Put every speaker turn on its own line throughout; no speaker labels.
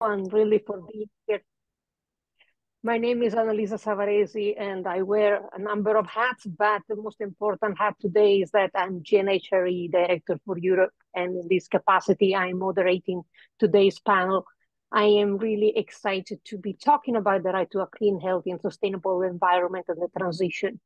and really for being here. My name is Annalisa Savaresi, and I wear a number of hats, but the most important hat today is that I'm GNHRE Director for Europe, and in this capacity, I'm moderating today's panel. I am really excited to be talking about the right to a clean, healthy, and sustainable environment and the transition,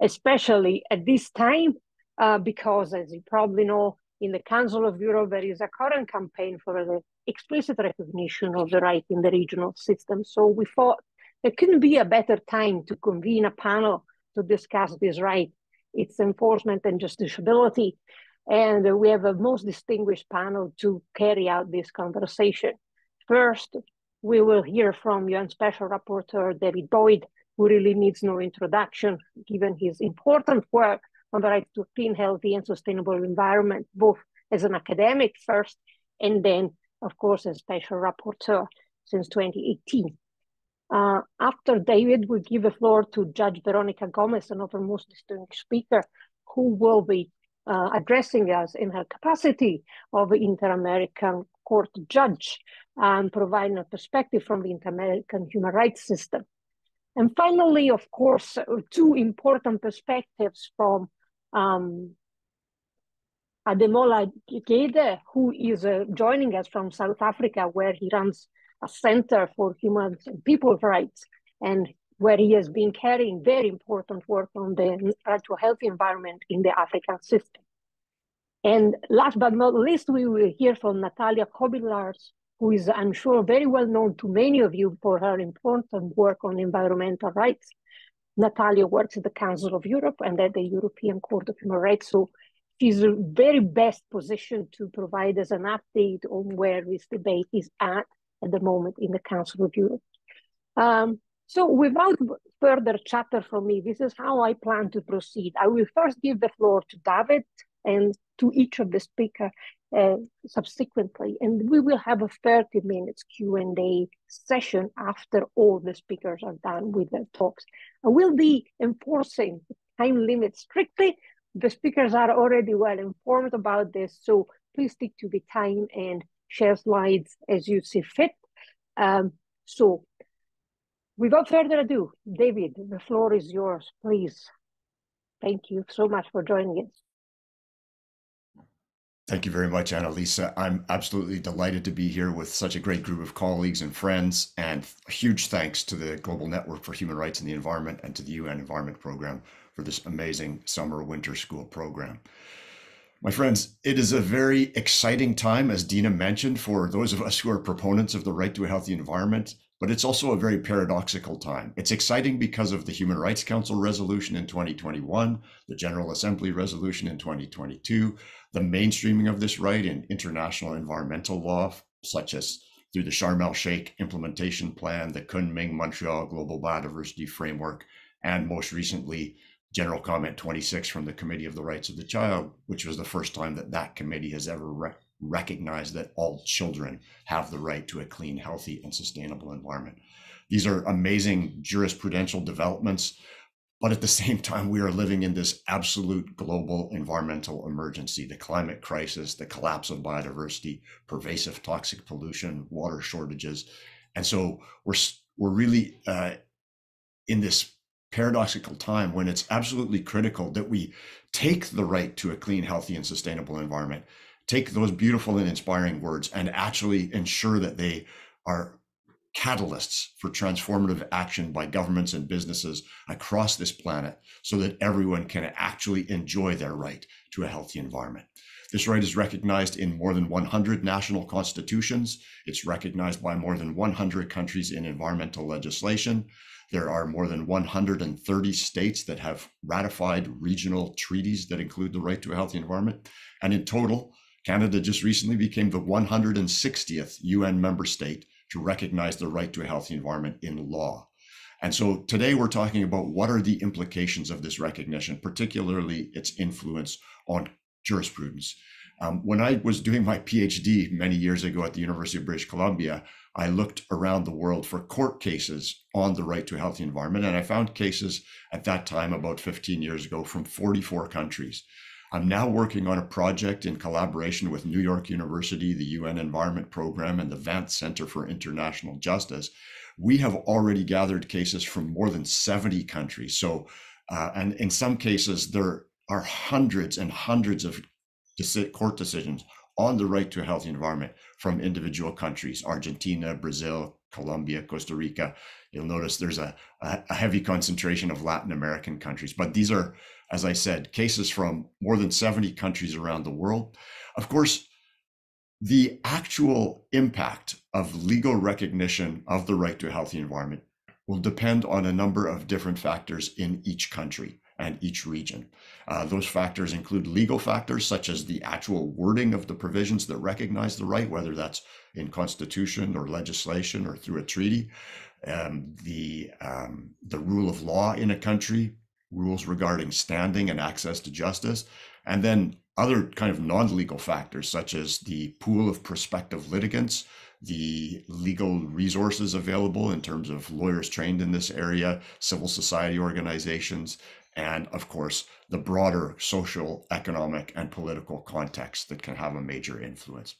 especially at this time, uh, because as you probably know, in the Council of Europe, there is a current campaign for the explicit recognition of the right in the regional system. So we thought there couldn't be a better time to convene a panel to discuss this right, its enforcement and justiciability. And we have a most distinguished panel to carry out this conversation. First, we will hear from UN Special Rapporteur David Boyd, who really needs no introduction, given his important work on the right to a clean, healthy, and sustainable environment, both as an academic first, and then, of course, as special rapporteur since 2018. Uh, after David, we give the floor to Judge Veronica Gomez, another most distinguished speaker, who will be uh, addressing us in her capacity of Inter-American Court judge and providing a perspective from the Inter-American human rights system. And finally, of course, two important perspectives from um, Ademola Jegede, who is uh, joining us from South Africa, where he runs a center for human and people's rights, and where he has been carrying very important work on the right to a healthy environment in the African system. And last but not least, we will hear from Natalya Kobylarz, who is, I'm sure, very well known to many of you for her important work on environmental rights. Natalya works at the Council of Europe and at the European Court of Human Rights, so she's very best position to provide us an update on where this debate is at at the moment in the Council of Europe. Um, so without further chatter from me, this is how I plan to proceed. I will first give the floor to David and to each of the speakers uh, subsequently, and we will have a 30 minutes Q&A session after all the speakers are done with their talks. I will be enforcing time limits strictly. The speakers are already well informed about this, so please stick to the time and share slides as you see fit. Um, so without further ado, David, the floor is yours, please. Thank you so much for joining us.
Thank you very much, Annalisa. I'm absolutely delighted to be here with such a great group of colleagues and friends, and a huge thanks to the Global Network for Human Rights and the Environment and to the UN Environment Program for this amazing summer winter school program. My friends, it is a very exciting time, as Dina mentioned, for those of us who are proponents of the right to a healthy environment, but it's also a very paradoxical time. It's exciting because of the Human Rights Council resolution in 2021, the General Assembly resolution in 2022, the mainstreaming of this right in international environmental law, such as through the Sharm el Sheikh implementation plan, the Kunming Montreal Global Biodiversity Framework, and most recently, General Comment 26 from the Committee of the Rights of the Child, which was the first time that that committee has ever re- recognized that all children have the right to a clean, healthy, and sustainable environment. These are amazing jurisprudential developments but at the same time, we are living in this absolute global environmental emergency the climate crisis, the collapse of biodiversity, pervasive toxic pollution, water shortages. And so we're, we're really uh, in this paradoxical time when it's absolutely critical that we take the right to a clean, healthy, and sustainable environment, take those beautiful and inspiring words, and actually ensure that they are catalysts for transformative action by governments and businesses across this planet so that everyone can actually enjoy their right to a healthy environment. This right is recognized in more than 100 national constitutions. It's recognized by more than 100 countries in environmental legislation. There are more than 130 states that have ratified regional treaties that include the right to a healthy environment. And in total, Canada just recently became the 160th UN member state to recognize the right to a healthy environment in law. And so today we're talking about what are the implications of this recognition, particularly its influence on jurisprudence. Um, when I was doing my PhD many years ago at the University of British Columbia, I looked around the world for court cases on the right to a healthy environment. And I found cases at that time, about 15 years ago, from 44 countries. I'm now working on a project in collaboration with New York University, the UN Environment Program, and the Vance Center for International Justice. We have already gathered cases from more than 70 countries. So, uh, and in some cases, there are hundreds and hundreds of court decisions on the right to a healthy environment from individual countries Argentina, Brazil, Colombia, Costa Rica. You'll notice there's a, a, heavy concentration of Latin American countries, but these are, as I said, cases from more than 70 countries around the world. Of course, the actual impact of legal recognition of the right to a healthy environment will depend on a number of different factors in each country and each region. Uh, those factors include legal factors such as the actual wording of the provisions that recognize the right, whether that's in constitution or legislation or through a treaty, um, the um, the rule of law in a country, rules regarding standing and access to justice, and then other kind of non-legal factors such as the pool of prospective litigants, the legal resources available in terms of lawyers trained in this area, civil society organizations, and of course, the broader social, economic, and political context that can have a major influence.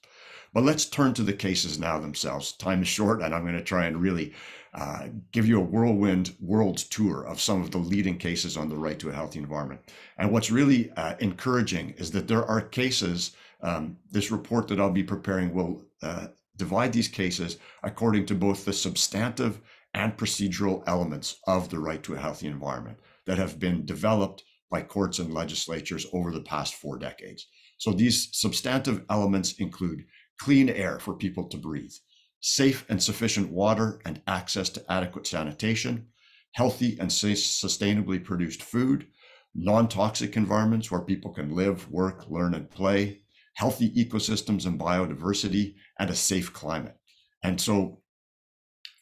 But let's turn to the cases now themselves. Time is short, and I'm going to try and really uh, give you a whirlwind world tour of some of the leading cases on the right to a healthy environment. And what's really uh, encouraging is that there are cases, um, this report that I'll be preparing will uh, divide these cases according to both the substantive and procedural elements of the right to a healthy environment that have been developed by courts and legislatures over the past four decades. So these substantive elements include clean air for people to breathe, safe and sufficient water and access to adequate sanitation, healthy and sustainably produced food, non toxic environments where people can live, work, learn, and play, healthy ecosystems and biodiversity, and a safe climate. And so,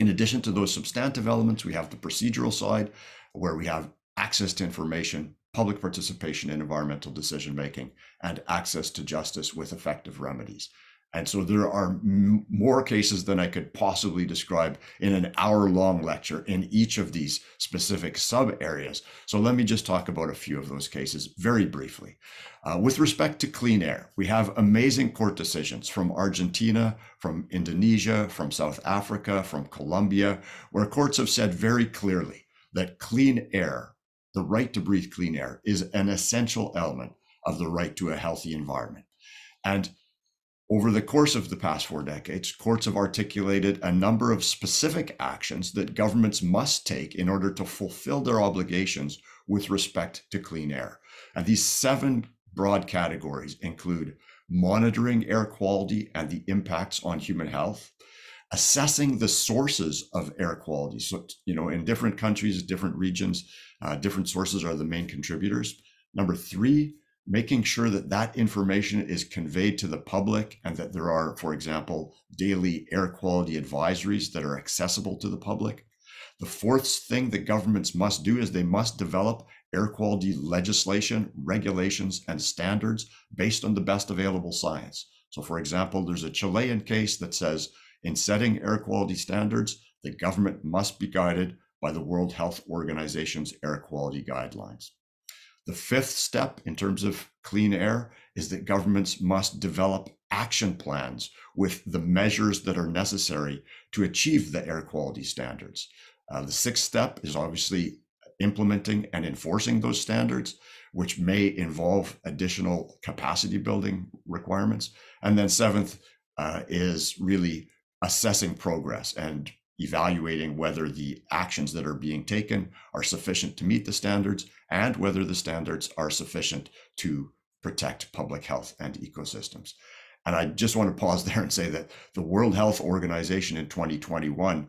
in addition to those substantive elements, we have the procedural side where we have access to information, public participation in environmental decision making, and access to justice with effective remedies. And so there are m- more cases than I could possibly describe in an hour long lecture in each of these specific sub areas. So let me just talk about a few of those cases very briefly. Uh, with respect to clean air, we have amazing court decisions from Argentina, from Indonesia, from South Africa, from Colombia, where courts have said very clearly that clean air the right to breathe clean air is an essential element of the right to a healthy environment. And over the course of the past four decades, courts have articulated a number of specific actions that governments must take in order to fulfill their obligations with respect to clean air. And these seven broad categories include monitoring air quality and the impacts on human health, assessing the sources of air quality. So, you know, in different countries, different regions, uh, different sources are the main contributors. Number three, making sure that that information is conveyed to the public and that there are, for example, daily air quality advisories that are accessible to the public. The fourth thing that governments must do is they must develop air quality legislation, regulations, and standards based on the best available science. So, for example, there's a Chilean case that says in setting air quality standards, the government must be guided by the World Health Organization's air quality guidelines. The fifth step in terms of clean air is that governments must develop action plans with the measures that are necessary to achieve the air quality standards. Uh, the sixth step is obviously implementing and enforcing those standards, which may involve additional capacity building requirements. And then seventh uh, is really assessing progress and evaluating whether the actions that are being taken are sufficient to meet the standards and whether the standards are sufficient to protect public health and ecosystems. And I just want to pause there and say that the World Health Organization in 2021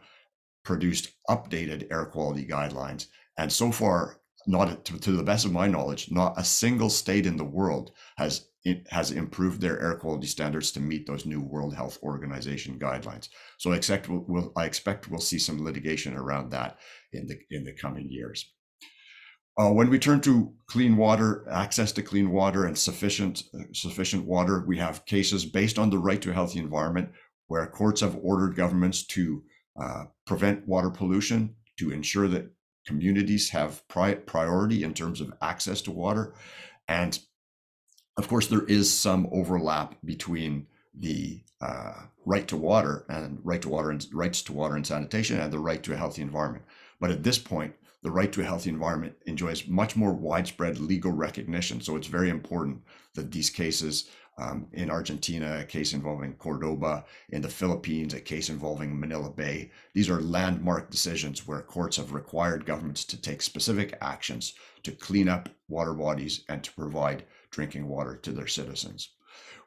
produced updated air quality guidelines. And so far, not to, to the best of my knowledge, not a single state in the world has it has improved their air quality standards to meet those new World Health Organization guidelines. So I expect we'll, we'll, I expect we'll see some litigation around that in the in the coming years. Uh, when we turn to clean water, access to clean water and sufficient uh, sufficient water, we have cases based on the right to a healthy environment where courts have ordered governments to uh, prevent water pollution, to ensure that communities have pri- priority in terms of access to water, and Of course, there is some overlap between the uh, right to water and right to water and rights to water and sanitation and the right to a healthy environment. But at this point, the right to a healthy environment enjoys much more widespread legal recognition. So it's very important that these cases um, in Argentina, a case involving Cordoba, in the Philippines, a case involving Manila Bay. These are landmark decisions where courts have required governments to take specific actions to clean up water bodies and to provide drinking water to their citizens.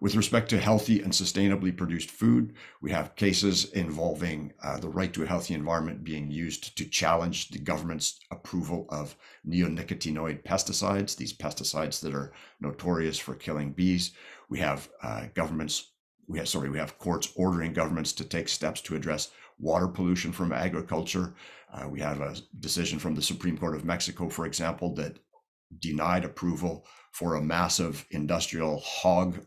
With respect to healthy and sustainably produced food, we have cases involving uh, the right to a healthy environment being used to challenge the government's approval of neonicotinoid pesticides, these pesticides that are notorious for killing bees. We have uh, governments, we have, sorry, we have courts ordering governments to take steps to address water pollution from agriculture. Uh, we have a decision from the Supreme Court of Mexico, for example, that denied approval for a massive industrial hog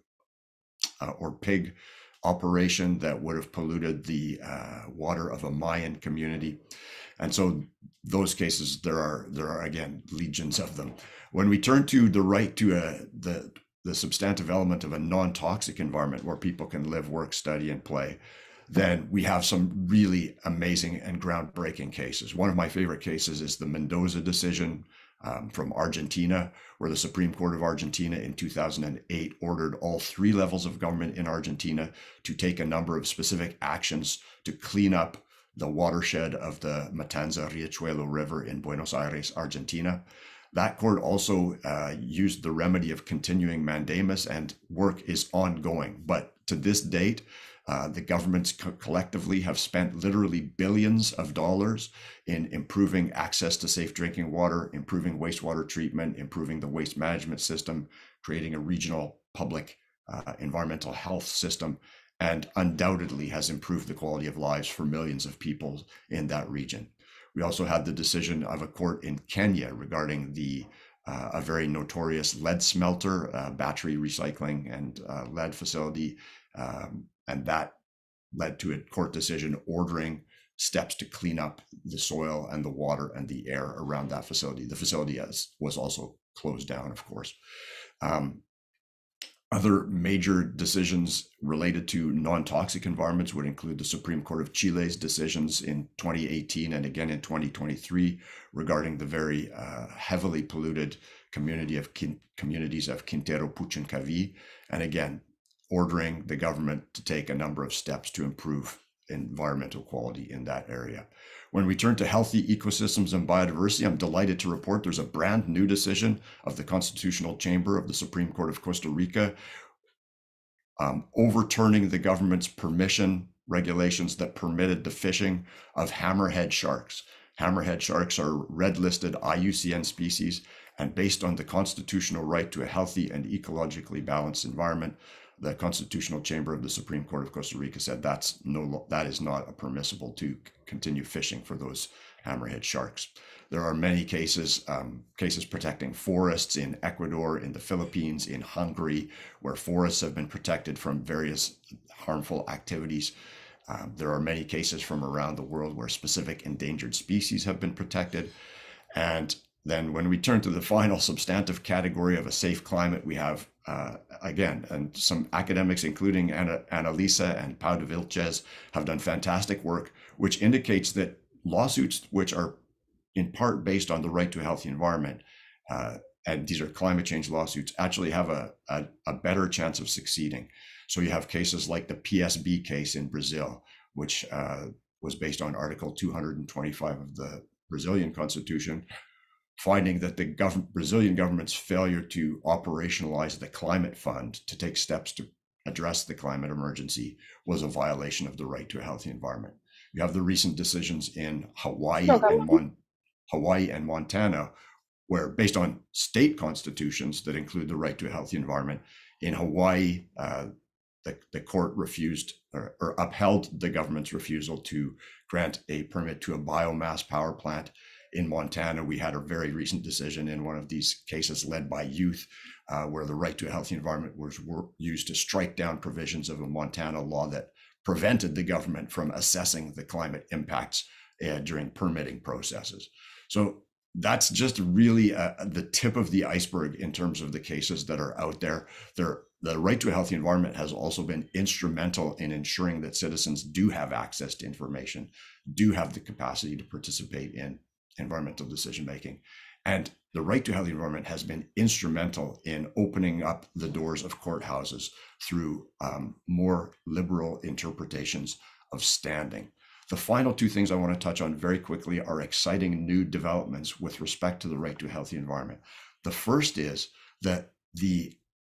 uh, or pig operation that would have polluted the uh, water of a Mayan community. And so those cases, there are there are again legions of them. When we turn to the right to a the the substantive element of a non-toxic environment where people can live, work, study, and play, then we have some really amazing and groundbreaking cases. One of my favorite cases is the Mendoza decision um, from Argentina, where the Supreme Court of Argentina in 2008 ordered all three levels of government in Argentina to take a number of specific actions to clean up the watershed of the Matanza Riachuelo River in Buenos Aires, Argentina. That court also uh, used the remedy of continuing mandamus, and work is ongoing. But to this date, uh, the governments co- collectively have spent literally billions of dollars in improving access to safe drinking water, improving wastewater treatment, improving the waste management system, creating a regional public uh, environmental health system, and undoubtedly has improved the quality of lives for millions of people in that region. We also had the decision of a court in Kenya regarding the uh, a very notorious lead smelter, uh, battery recycling, and uh, lead facility um, and that led to a court decision ordering steps to clean up the soil and the water and the air around that facility. The facility has, was also closed down, of course. Um, other major decisions related to non-toxic environments would include the Supreme Court of Chile's decisions in 2018 and again in 2023 regarding the very uh, heavily polluted community of communities of Quintero Puchuncaví, and again ordering the government to take a number of steps to improve environmental quality in that area. When we turn to healthy ecosystems and biodiversity, I'm delighted to report there's a brand new decision of the Constitutional Chamber of the Supreme Court of Costa Rica um, overturning the government's permission regulations that permitted the fishing of hammerhead sharks. Hammerhead sharks are red listed IUCN species, and based on the constitutional right to a healthy and ecologically balanced environment, the Constitutional Chamber of the Supreme Court of Costa Rica said that's no that is not a permissible to continue fishing for those hammerhead sharks. There are many cases um, cases protecting forests in Ecuador, in the Philippines, in Hungary, where forests have been protected from various harmful activities. Um, there are many cases from around the world where specific endangered species have been protected. And then when we turn to the final substantive category of a safe climate, we have uh, again, and some academics, including Ana, Annalisa and Pau de Vilchez, have done fantastic work, which indicates that lawsuits, which are in part based on the right to a healthy environment, uh, and these are climate change lawsuits, actually have a, a, a, better chance of succeeding. So you have cases like the PSB case in Brazil, which uh, was based on Article 225 of the Brazilian Constitution, finding that the gov- Brazilian government's failure to operationalize the climate fund to take steps to address the climate emergency was a violation of the right to a healthy environment. You have the recent decisions in Hawaii and Mon- Hawaii and Montana, where based on state constitutions that include the right to a healthy environment, in Hawaii, uh, the, the court refused or, or upheld the government's refusal to grant a permit to a biomass power plant in Montana, we had a very recent decision in one of these cases led by youth, uh, where the right to a healthy environment was used to strike down provisions of a Montana law that prevented the government from assessing the climate impacts uh, during permitting processes. So that's just really uh, the tip of the iceberg in terms of the cases that are out there. There, the right to a healthy environment has also been instrumental in ensuring that citizens do have access to information, do have the capacity to participate in environmental decision making. And the right to a healthy environment has been instrumental in opening up the doors of courthouses through um, more liberal interpretations of standing. The final two things I want to touch on very quickly are exciting new developments with respect to the right to a healthy environment. The first is that the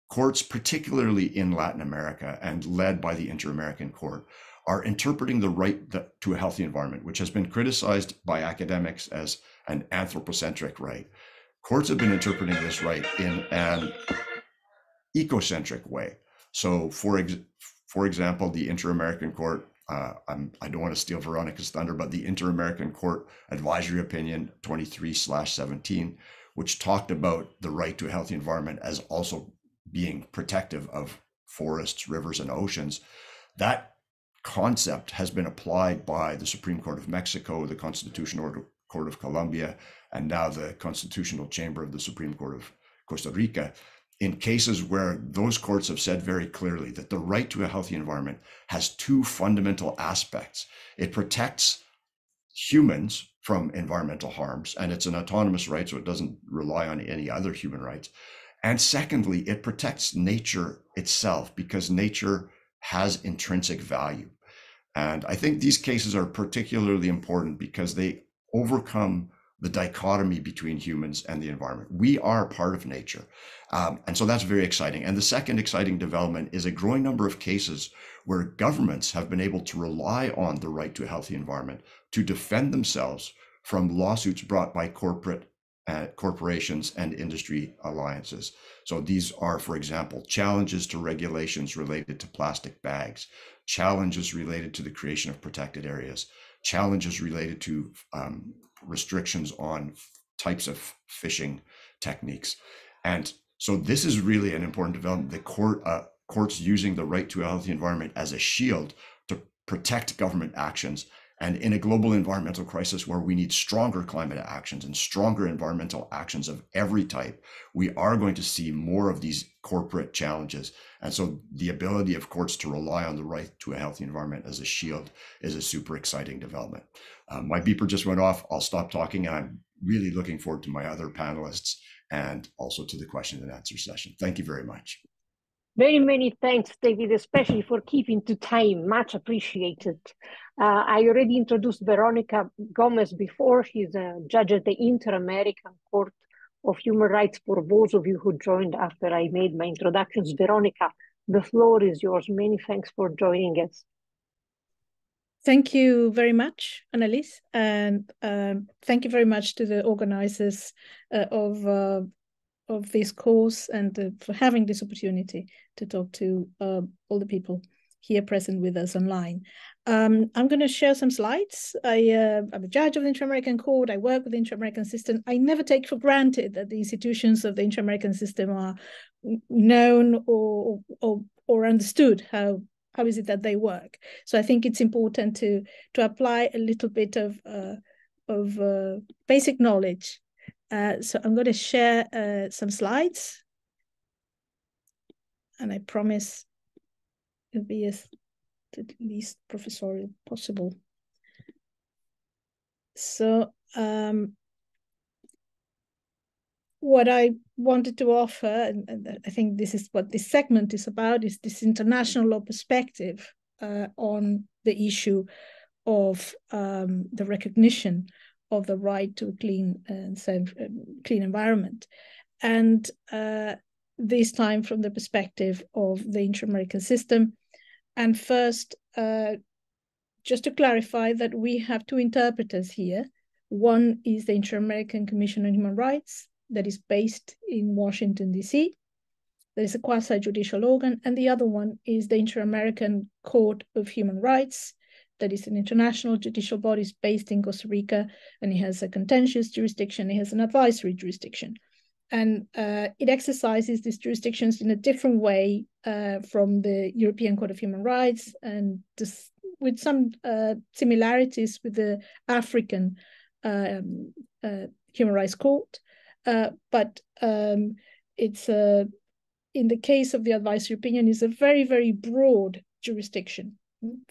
courts, particularly in Latin America and led by the Inter American Court, are interpreting the right to a healthy environment, which has been criticized by academics as an anthropocentric right. Courts have been interpreting this right in an ecocentric way. So, for, ex- for example, the Inter American Court uh, I'm, I do not want to steal Veronica's thunder, but the Inter American Court Advisory Opinion 23 17, which talked about the right to a healthy environment as also being protective of forests, rivers, and oceans, that concept has been applied by the Supreme Court of Mexico, the Constitutional Court of Colombia, and now the Constitutional Chamber of the Supreme Court of Costa Rica in cases where those courts have said very clearly that the right to a healthy environment has two fundamental aspects. It protects humans from environmental harms, and it's an autonomous right, so it doesn't rely on any other human rights. And secondly, it protects nature itself because nature has intrinsic value. And I think these cases are particularly important because they overcome the dichotomy between humans and the environment. We are part of nature. Um, and so that's very exciting. And the second exciting development is a growing number of cases where governments have been able to rely on the right to a healthy environment to defend themselves from lawsuits brought by corporate corporations and industry alliances. So these are, for example, challenges to regulations related to plastic bags, challenges related to the creation of protected areas, challenges related to um, restrictions on types of fishing techniques. And so this is really an important development. The court uh, courts using the right to a healthy environment as a shield to protect government actions. And in a global environmental crisis where we need stronger climate actions and stronger environmental actions of every type, we are going to see more of these corporate challenges. And so the ability of courts to rely on the right to a healthy environment as a shield is a super exciting development. Um, my beeper just went off. I'll stop talking. And I'm really looking forward to my other panelists and also to the question and answer session. Thank you very much.
Very many thanks, David, especially for keeping to time. Much appreciated. Uh, I already introduced Veronica Gomez before. She's a judge at the Inter-American Court of Human Rights for those of you who joined after I made my introductions. Veronica, the floor is yours. Many thanks for joining us.
Thank you very much, Annalise, and um, thank you very much to the organizers uh, of uh, of this course and uh, for having this opportunity to talk to uh, all the people here present with us online. Um, I'm going to share some slides. I, uh, I'm a judge of the Inter-American Court. I work with the Inter-American system. I never take for granted that the institutions of the Inter-American system are known or, or, or understood how how is it that they work so i think it's important to to apply a little bit of uh, of uh, basic knowledge uh, so i'm going to share uh, some slides and i promise it'll be as the least professorial possible so um, what I wanted to offer, and, and, I think this is what this segment is about, is this international law perspective uh, on the issue of um, the recognition of the right to a clean and safe, um, clean environment, and uh, this time from the perspective of the inter-American system. And first, uh, just to clarify that we have two interpreters here. One is the Inter-American Commission on Human Rights, that is based in Washington, D.C. There is a quasi-judicial organ, and the other one is the Inter-American Court of Human Rights, that is an international judicial body based in Costa Rica, and it has a contentious jurisdiction, it has an advisory jurisdiction. And uh, it exercises these jurisdictions in a different way uh, from the European Court of Human Rights and with some uh, similarities with the African um, uh, Human Rights Court, uh, but um, it's a in the case of the advisory opinion is a very very broad jurisdiction,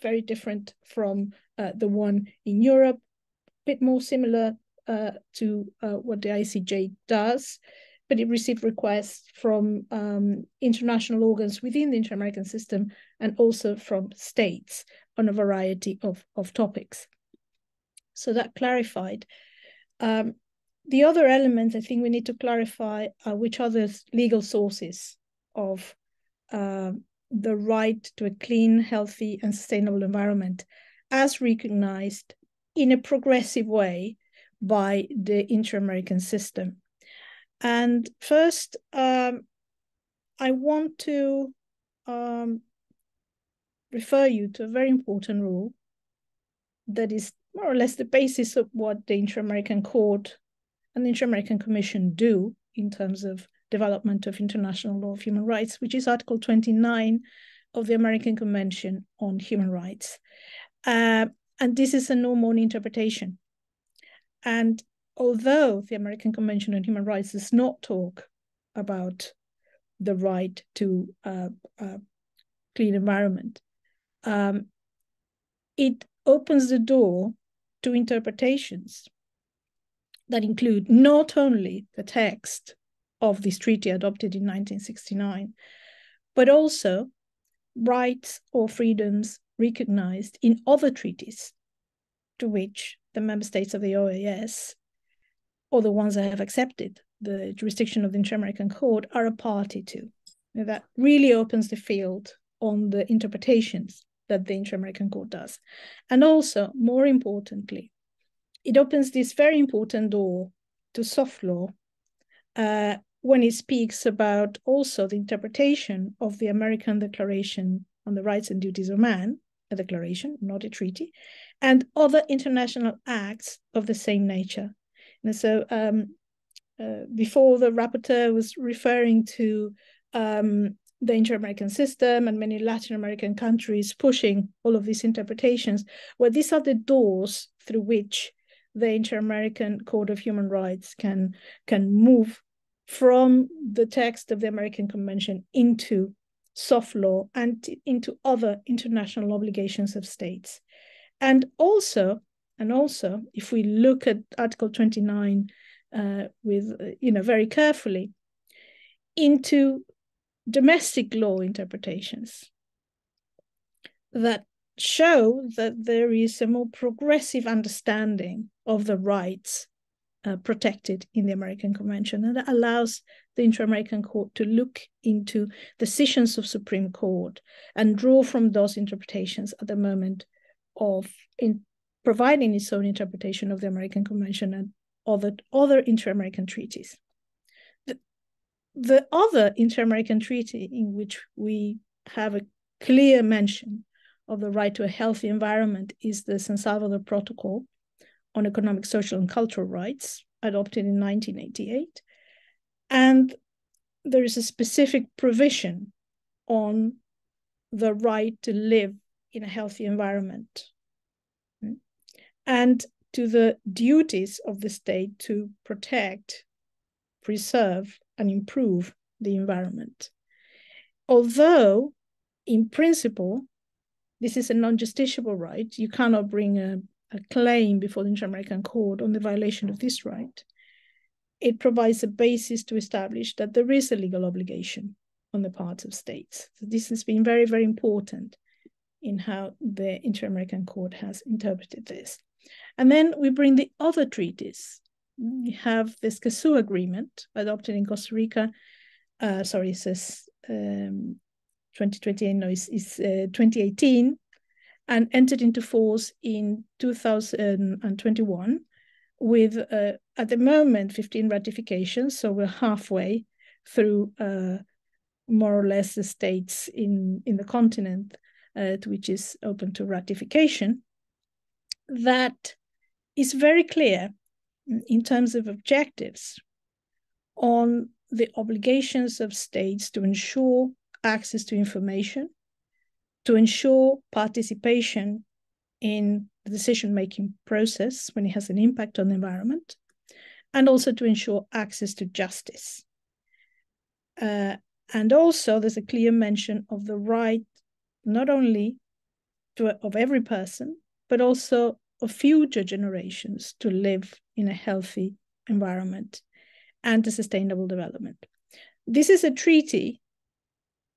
very different from uh, the one in Europe, a bit more similar uh, to uh, what the ICJ does, but it received requests from um, international organs within the inter-American system and also from states on a variety of, of topics. So that clarified. Um, the other element I think we need to clarify are which are the legal sources of uh, the right to a clean, healthy, and sustainable environment as recognized in a progressive way by the inter-American system. And first, um, I want to um, refer you to a very important rule that is more or less the basis of what the Inter-American Court and the Inter-American Commission do in terms of development of international law of human rights, which is Article 29 of the American Convention on Human Rights. Uh, and this is a normal interpretation. And although the American Convention on Human Rights does not talk about the right to a clean environment, um, it opens the door to interpretations that include not only the text of this treaty adopted in 1969, but also rights or freedoms recognized in other treaties to which the member states of the OAS or the ones that have accepted the jurisdiction of the Inter-American Court are a party to. That really opens the field on the interpretations that the Inter-American Court does. And also, more importantly, it opens this very important door to soft law uh, when it speaks about also the interpretation of the American Declaration on the Rights and Duties of Man, a declaration, not a treaty, and other international acts of the same nature. And so um, uh, before the rapporteur was referring to um, the inter-American system and many Latin American countries pushing all of these interpretations, well, these are the doors through which the Inter-American Court of Human Rights can, can move from the text of the American Convention into soft law and into other international obligations of states. And also, and also, if we look at Article 29 uh, with, uh, you know, very carefully, into domestic law interpretations that show that there is a more progressive understanding of the rights uh, protected in the American Convention, and that allows the Inter-American Court to look into decisions of Supreme Court and draw from those interpretations at the moment of in providing its own interpretation of the American Convention and other other inter-American treaties. The, the other inter-American treaty in which we have a clear mention of the right to a healthy environment is the San Salvador Protocol on Economic, Social, and Cultural Rights, adopted in 1988. And there is a specific provision on the right to live in a healthy environment and to the duties of the state to protect, preserve, and improve the environment. Although, in principle, this is a non justiciable right, you cannot bring a, a claim before the Inter American Court on the violation of this right. It provides a basis to establish that there is a legal obligation on the part of states. So this has been very, very important in how the Inter American Court has interpreted this. And then we bring the other treaties. We have this Escazú Agreement adopted in Costa Rica. Uh, sorry, it says um, 2028, no, it's, it's uh, 2018, and entered into force in 2021 with, uh, at the moment, 15 ratifications. So we're halfway through uh, more or less the states in, in the continent uh, which is open to ratification that is very clear in terms of objectives on the obligations of states to ensure access to information, to ensure participation in the decision making process when it has an impact on the environment, and also to ensure access to justice. Uh, and also, there's a clear mention of the right not only to, of every person, but also of future generations to live in a healthy environment and to sustainable development. This is a treaty,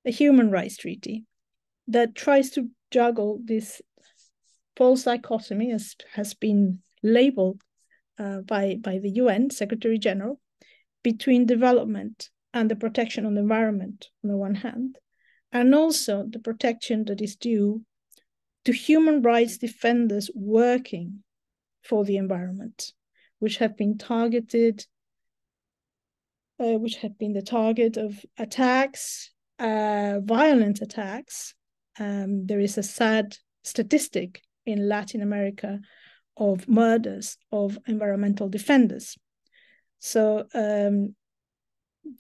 a human rights treaty, that tries to juggle this false dichotomy, as has been labeled uh, by, by the UN Secretary General, between development and the protection of the environment on the one hand, and also the protection that is due to human rights defenders working for the environment, which have been targeted, uh, which have been the target of attacks, uh, violent attacks. Um, there is a sad statistic in Latin America of murders of environmental defenders. So um,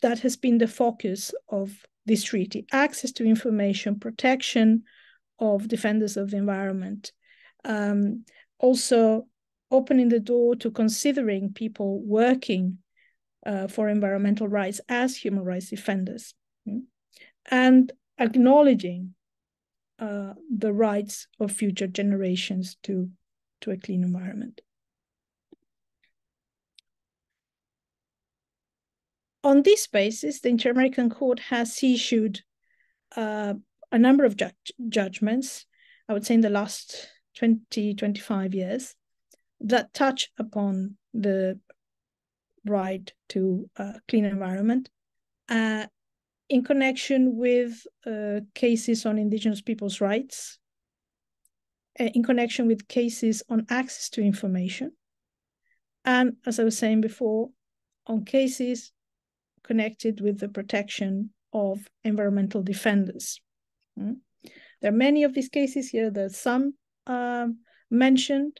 that has been the focus of this treaty access to information, protection of defenders of the environment, um, also opening the door to considering people working uh, for environmental rights as human rights defenders, mm? and acknowledging uh, the rights of future generations to, to a clean environment. On this basis, the Inter-American Court has issued uh, a number of ju judgments, I would say in the last 20, 25 years, that touch upon the right to a clean environment uh, in connection with uh, cases on indigenous people's rights, uh, in connection with cases on access to information, and as I was saying before, on cases connected with the protection of environmental defenders. Mm. There are many of these cases here. There's some um, mentioned.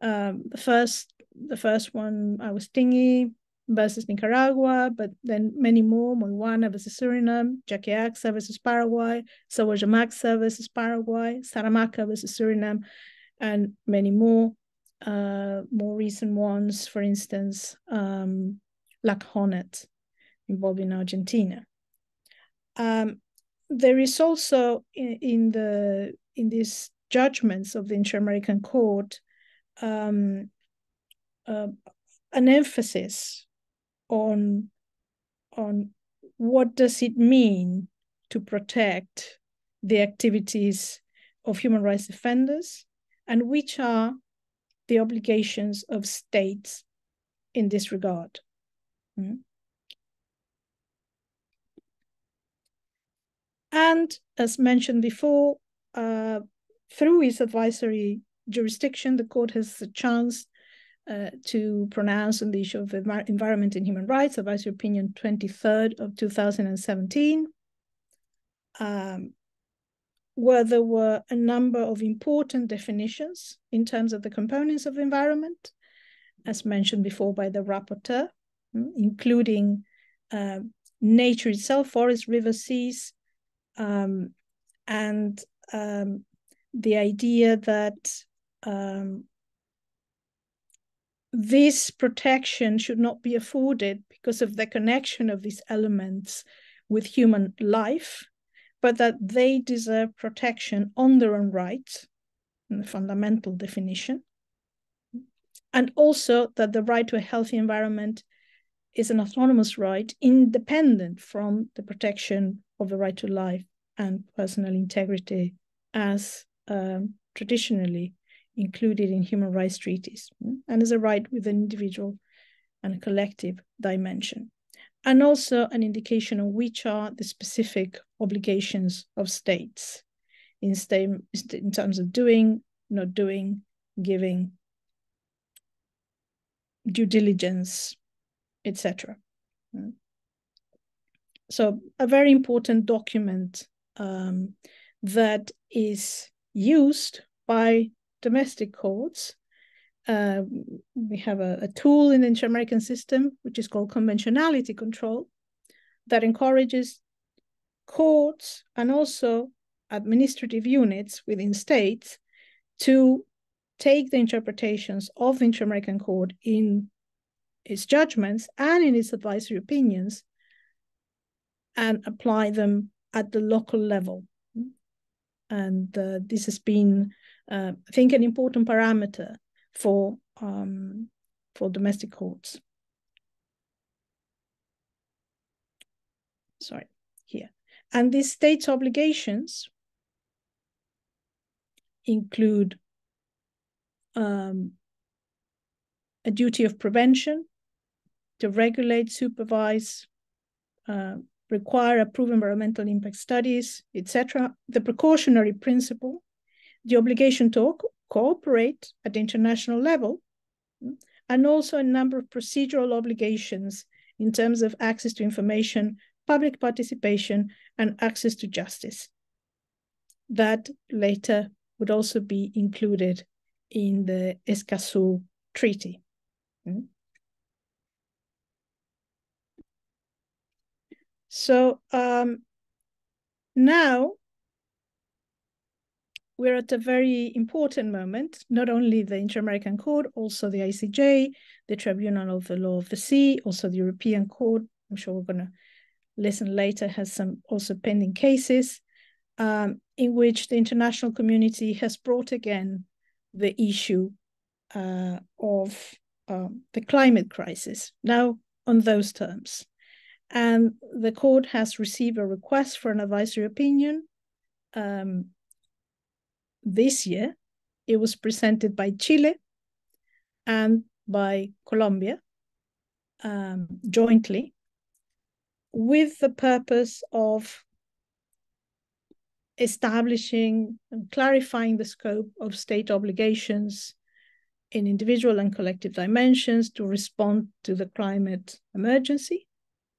Um, the first, the first one, Awas Tingni versus Nicaragua, but then many more: Moiwana versus Suriname, Yakye Axa versus Paraguay, Sawhoyamaxa versus Paraguay, Saramaka versus Suriname, and many more. Uh, more recent ones, for instance, um, Lhaka Honhat involving Argentina. Um, there is also in, in, the in these judgments of the Inter-American Court um, uh, an emphasis on on what does it mean to protect the activities of human rights defenders and which are the obligations of states in this regard. Mm. And as mentioned before, uh, through its advisory jurisdiction, the court has a chance uh, to pronounce on the issue of environment and human rights, advisory opinion 23rd of 2017, um, where there were a number of important definitions in terms of the components of environment, as mentioned before by the rapporteur, mm, including uh, nature itself, forests, rivers, seas, um, and um, the idea that um, this protection should not be afforded because of the connection of these elements with human life, but that they deserve protection on their own right, in the fundamental definition, and also that the right to a healthy environment is an autonomous right independent from the protection of the right to life and personal integrity as um, traditionally included in human rights treaties, mm, and as a right with an individual and a collective dimension. And also an indication of which are the specific obligations of states in, in terms of doing, not doing, giving, due diligence, etc. So a very important document um, that is used by domestic courts. Uh, we have a, a tool in the inter-American system, which is called conventionality control, that encourages courts and also administrative units within states to take the interpretations of the inter-American court in its judgments and in its advisory opinions and apply them at the local level. And uh, this has been, uh, I think, an important parameter for um, for domestic courts. Sorry, here. And these states' obligations include um, a duty of prevention to regulate, supervise, uh, require approved environmental impact studies, etc. The precautionary principle, the obligation to cooperate at the international level, and also a number of procedural obligations in terms of access to information, public participation, and access to justice. That later would also be included in the Escazú Treaty. Hmm? So um, now we're at a very important moment, not only the Inter-American Court, also the ICJ, the Tribunal of the Law of the Sea, also the European Court, I'm sure we're going to listen later, has some also pending cases um, in which the international community has brought again the issue uh, of um, the climate crisis, now on those terms. And the court has received a request for an advisory opinion um, this year. It was presented by Chile and by Colombia um, jointly with the purpose of establishing and clarifying the scope of state obligations in individual and collective dimensions to respond to the climate emergency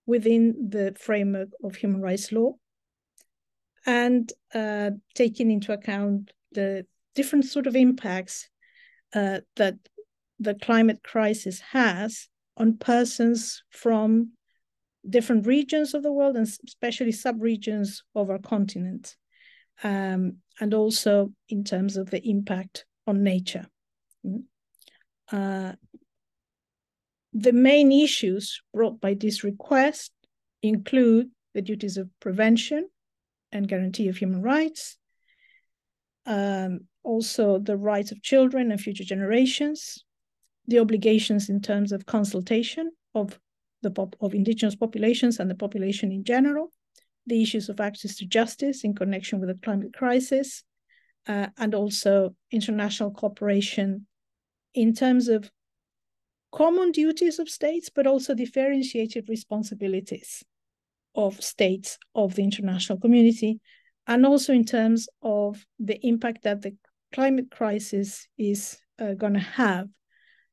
within the framework of human rights law and uh, taking into account the different sort of impacts uh, that the climate crisis has on persons from different regions of the world and especially sub-regions of our continent um, and also in terms of the impact on nature. Mm. Uh, the main issues brought by this request include the duties of prevention and guarantee of human rights, um, also the rights of children and future generations, the obligations in terms of consultation of the pop of indigenous populations and the population in general, the issues of access to justice in connection with the climate crisis, uh, and also international cooperation in terms of common duties of states, but also differentiated responsibilities of states of the international community, and also in terms of the impact that the climate crisis is uh, going to have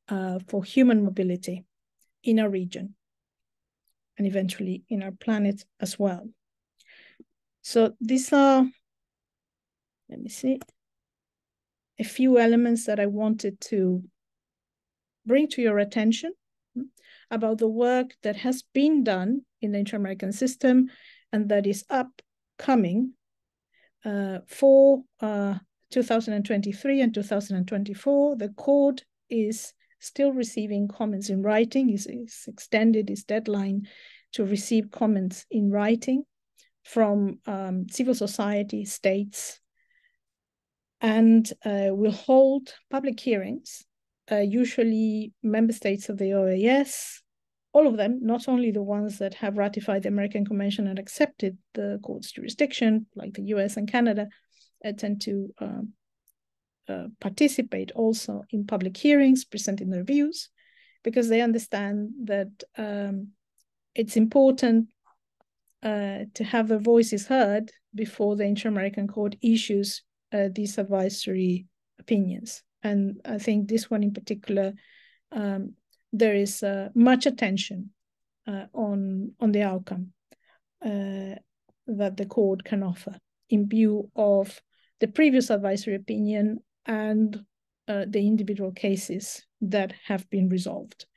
uh, for human mobility in our region and eventually in our planet as well. So these are, let me see, a few elements that I wanted to bring to your attention hmm, about the work that has been done in the inter-American system and that is upcoming uh, for uh, 2023 and 2024. The court is still receiving comments in writing. It's extended its deadline to receive comments in writing from um, civil society, states, and uh, will hold public hearings, uh, usually member states of the OAS, all of them, not only the ones that have ratified the American Convention and accepted the court's jurisdiction, like the US and Canada, uh, tend to um, uh, participate also in public hearings, presenting their views, because they understand that um, it's important uh, to have their voices heard before the Inter-American Court issues uh, these advisory opinions. And I think this one in particular, um, there is uh, much attention uh, on, on the outcome uh, that the court can offer in view of the previous advisory opinion and uh, the individual cases that have been resolved.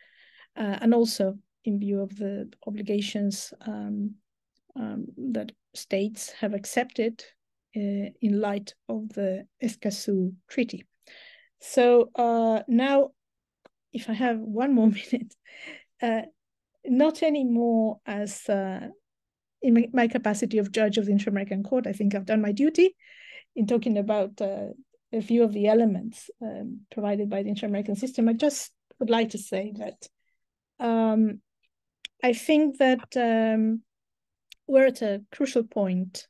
and also in view of the obligations um, um, that states have accepted uh, in light of the Escazú Treaty. So uh, now, if I have one more minute, uh, not anymore as uh, in my capacity of judge of the Inter-American Court. I think I've done my duty in talking about uh, a few of the elements um, provided by the Inter-American system. I just would like to say that um, I think that um, we're at a crucial point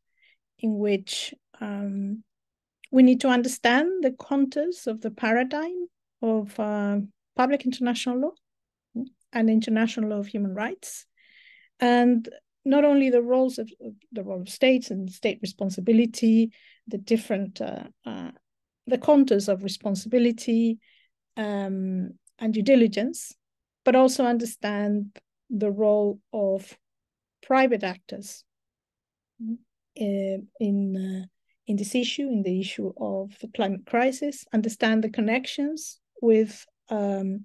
in which um, we need to understand the contours of the paradigm of uh, public international law and international law of human rights, and not only the roles of the role of states and state responsibility, the different uh, uh, the contours of responsibility um, and due diligence, but also understand the role of private actors uh, in uh, in this issue, in the issue of the climate crisis, understand the connections with um,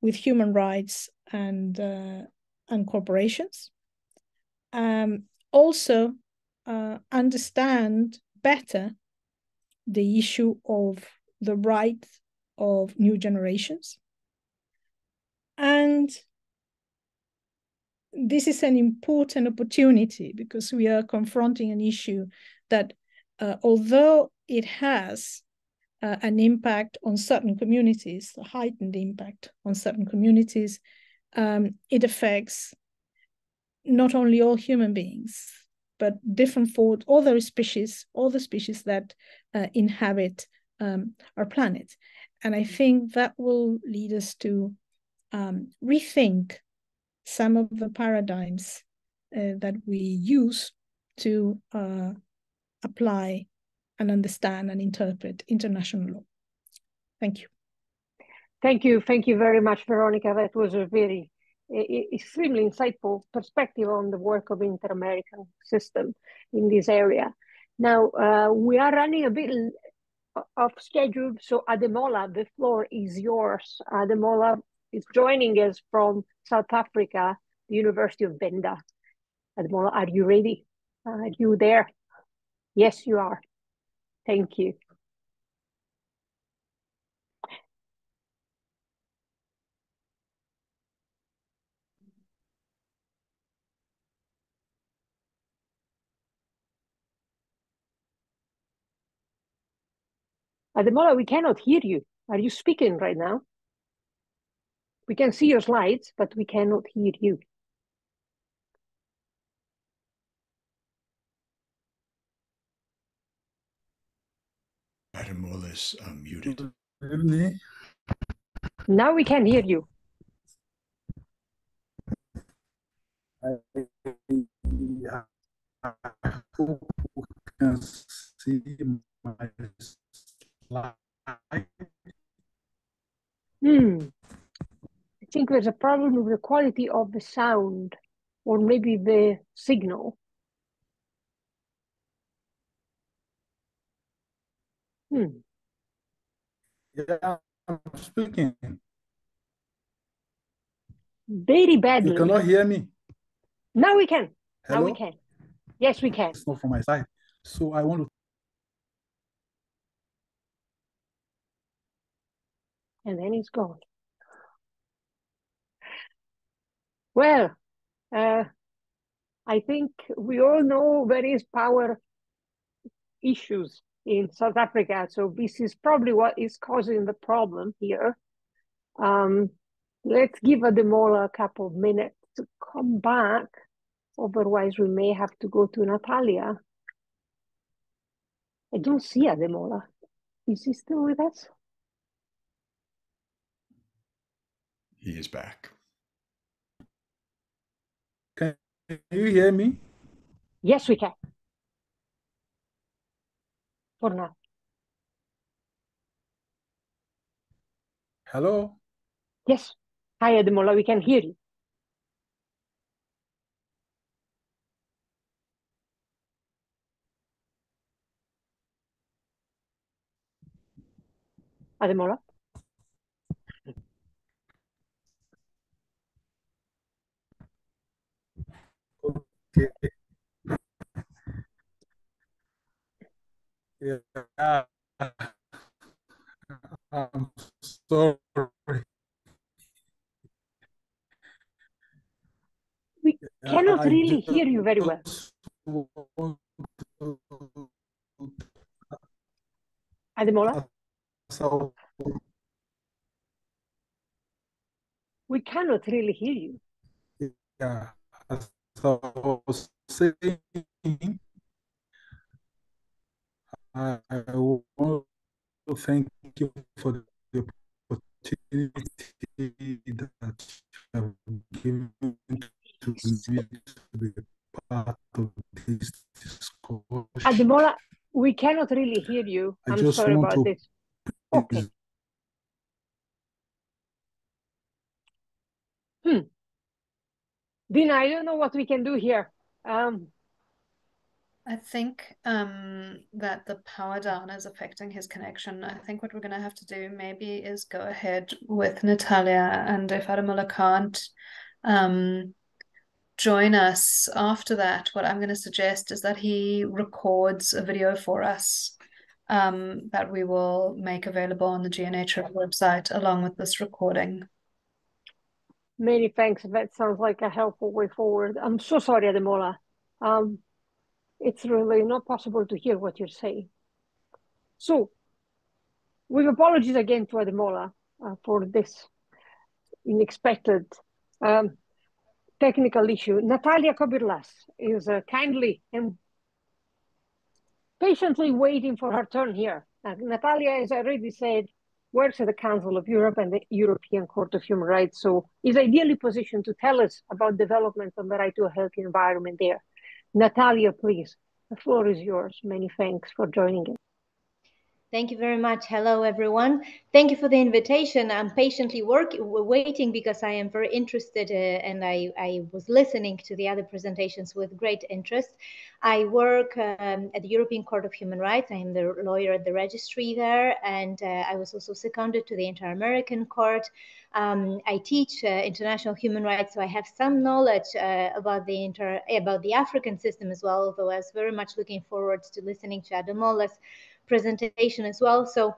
with human rights and uh, and corporations. Um, also, uh, understand better the issue of the rights of new generations. And this is an important opportunity because we are confronting an issue that, uh, although it has uh, an impact on certain communities, a heightened impact on certain communities, um, it affects not only all human beings, but different for all the species, all the species that uh, inhabit um, our planet. And I think that will lead us to um, rethink some of the paradigms uh, that we use to uh, apply and understand and interpret international law. Thank you.
Thank you. Thank you very much, Veronica. That was a very extremely insightful perspective on the work of Inter-American system in this area. Now, uh, we are running a bit off schedule, so Ademola, the floor is yours. Ademola is joining us from South Africa, the University of Venda. Ademola, are you ready? Are you there? Yes, you are. Thank you. Ademola, we cannot hear you. Are you speaking right now? We can see your slides, but we cannot hear you.
Ademola is uh.
Now we can hear you.
I can see my
Hmm. I think there's a problem with the quality of the sound or maybe the signal. Hmm.
Yeah, I'm speaking.
Very badly.
You cannot hear me.
Now we can.
Hello?
Now we can. Yes, we can.
It's not from my side. So I want to
and then he's gone. Well, uh, I think we all know there is power issues in South Africa, so this is probably what is causing the problem here. Um, let's give Ademola a couple of minutes to come back. Otherwise, we may have to go to Natalya. I don't see Ademola. Is he still with us?
He is back.
Can you hear me?
Yes, we can. For now.
Hello?
Yes. Hi, Ademola, we can hear you. Ademola?
Okay. Yeah. I'm sorry.
We cannot
I
really hear you very well.
just want to-
Ademola,
so
we cannot really hear you.
Yeah, saying, I, I want to thank you for the opportunity that you have given to me to be part of this discussion.
Ademola, we cannot really hear you.
I
I'm
just
sorry about this. Okay. Hmm. Dina, I don't know what we can do here. Um,
I think um, that the power down is affecting his connection. I think what we're going to have to do maybe is go ahead with Natalya, and if Ademola can't um, join us after that, what I'm going to suggest is that he records a video for us um, that we will make available on the GNH website along with this recording.
many thanks. That sounds like a helpful way forward. I'm so sorry, Ademola. Um, it's really not possible to hear what you're saying. So, with apologies again to Ademola uh, for this unexpected um, technical issue. Natalya Kobylarz is uh, kindly and patiently waiting for her turn here. Uh, Natalya, as I already said, works at the Council of Europe and the European Court of Human Rights, so is ideally positioned to tell us about developments on the right to a healthy environment there. Natalya, please, the floor is yours. Many thanks for joining us.
Thank you very much. Hello, everyone. Thank you for the invitation. I'm patiently work, waiting because I am very interested uh, and I, I was listening to the other presentations with great interest. I work um, at the European Court of Human Rights. I am the lawyer at the registry there, and uh, I was also seconded to the Inter-American Court. Um, I teach uh, international human rights, so I have some knowledge uh, about the inter about the African system as well. Although I was very much looking forward to listening to Ademola's presentation as well. So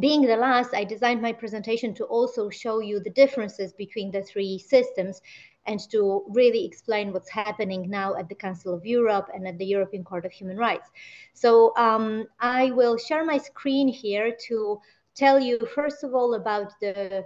being the last, I designed my presentation to also show you the differences between the three systems and to really explain what's happening now at the Council of Europe and at the European Court of Human Rights. So um, I will share my screen here to tell you, first of all, about the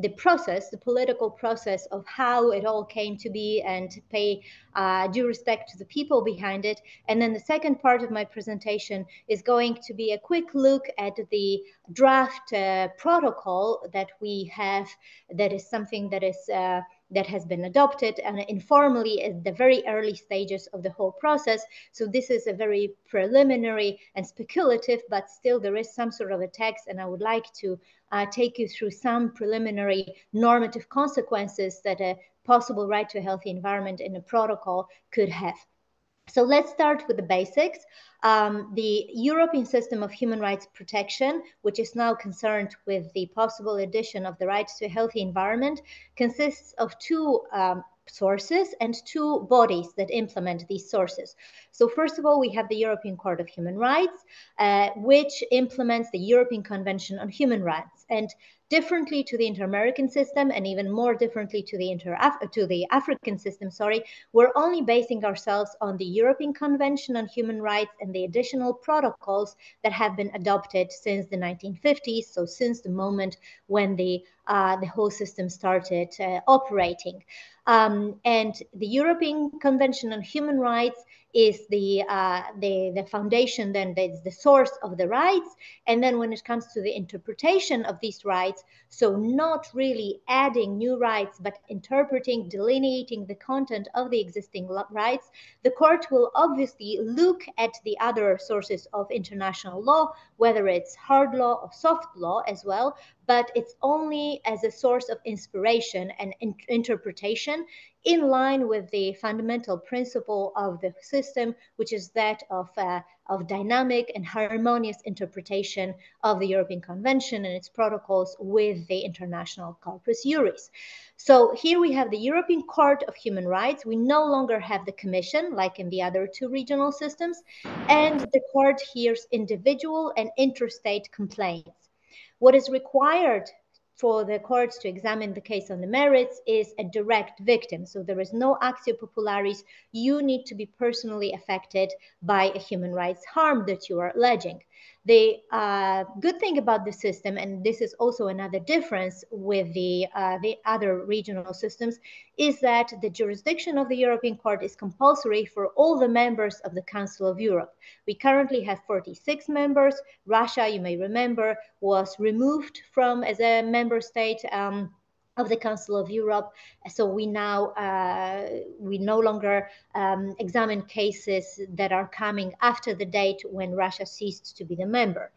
the process, the political process of how it all came to be and to pay uh, due respect to the people behind it. And then the second part of my presentation is going to be a quick look at the draft uh, protocol that we have, that is something that is uh, that has been adopted and informally at the very early stages of the whole process. So this is a very preliminary and speculative, but still there is some sort of a text and I would like to uh, take you through some preliminary normative consequences that a possible right to a healthy environment in a protocol could have. So let's start with the basics. Um, the European system of human rights protection, which is now concerned with the possible addition of the right to a healthy environment, consists of two um, sources and two bodies that implement these sources. So first of all, we have the European Court of Human Rights, uh, which implements the European Convention on Human Rights. And differently to the inter-American system and even more differently to the inter to the African system, sorry, we're only basing ourselves on the European Convention on Human Rights and the additional protocols that have been adopted since the 1950s, so since the moment when the uh, the whole system started uh, operating. Um, and the European Convention on Human Rights is the uh, the the foundation then that's the source of the rights. And then when it comes to the interpretation of these rights so not really adding new rights but interpreting delineating the content of the existing rights the court will obviously look at the other sources of international law whether it's hard law or soft law as well but it's only as a source of inspiration and in interpretation in line with the fundamental principle of the system, which is that of, uh, of dynamic and harmonious interpretation of the European Convention and its protocols with the international corpus juris. So here we have the European Court of Human Rights. We no longer have the Commission, like in the other two regional systems, and the court hears individual and interstate complaints. What is required for the courts to examine the case on the merits is a direct victim. So there is no actio popularis. You need to be personally affected by a human rights harm that you are alleging. The uh, good thing about the system, and this is also another difference with the, uh, the other regional systems, is that the jurisdiction of the European Court is compulsory for all the members of the Council of Europe. We currently have 46 members. Russia, you may remember, was removed from as a member state. Um, of the Council of Europe. So we now uh, we no longer um, examine cases that are coming after the date when Russia ceased to be the member.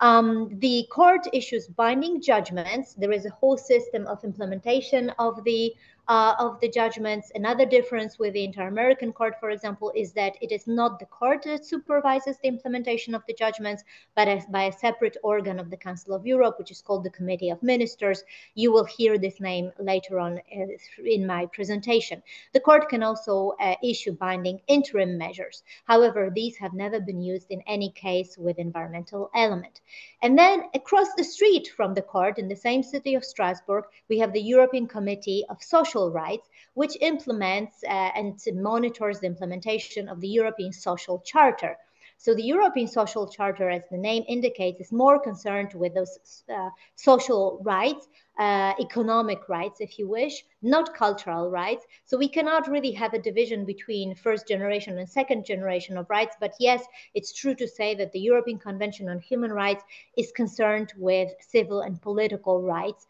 Um, the court issues binding judgments. There is a whole system of implementation of the uh, of the judgments. Another difference with the Inter-American Court, for example, is that it is not the court that supervises the implementation of the judgments, but as by a separate organ of the Council of Europe, which is called the Committee of Ministers. You will hear this name later on uh, in my presentation. The court can also uh, issue binding interim measures. However, these have never been used in any case with environmental element. And then across the street from the court in the same city of Strasbourg, we have the European Committee of Social Rights, which implements uh, and monitors the implementation of the European Social Charter. So the European Social Charter, as the name indicates, is more concerned with those uh, social rights, uh, economic rights, if you wish, not cultural rights. So we cannot really have a division between first generation and second generation of rights. But yes, it's true to say that the European Convention on Human Rights is concerned with civil and political rights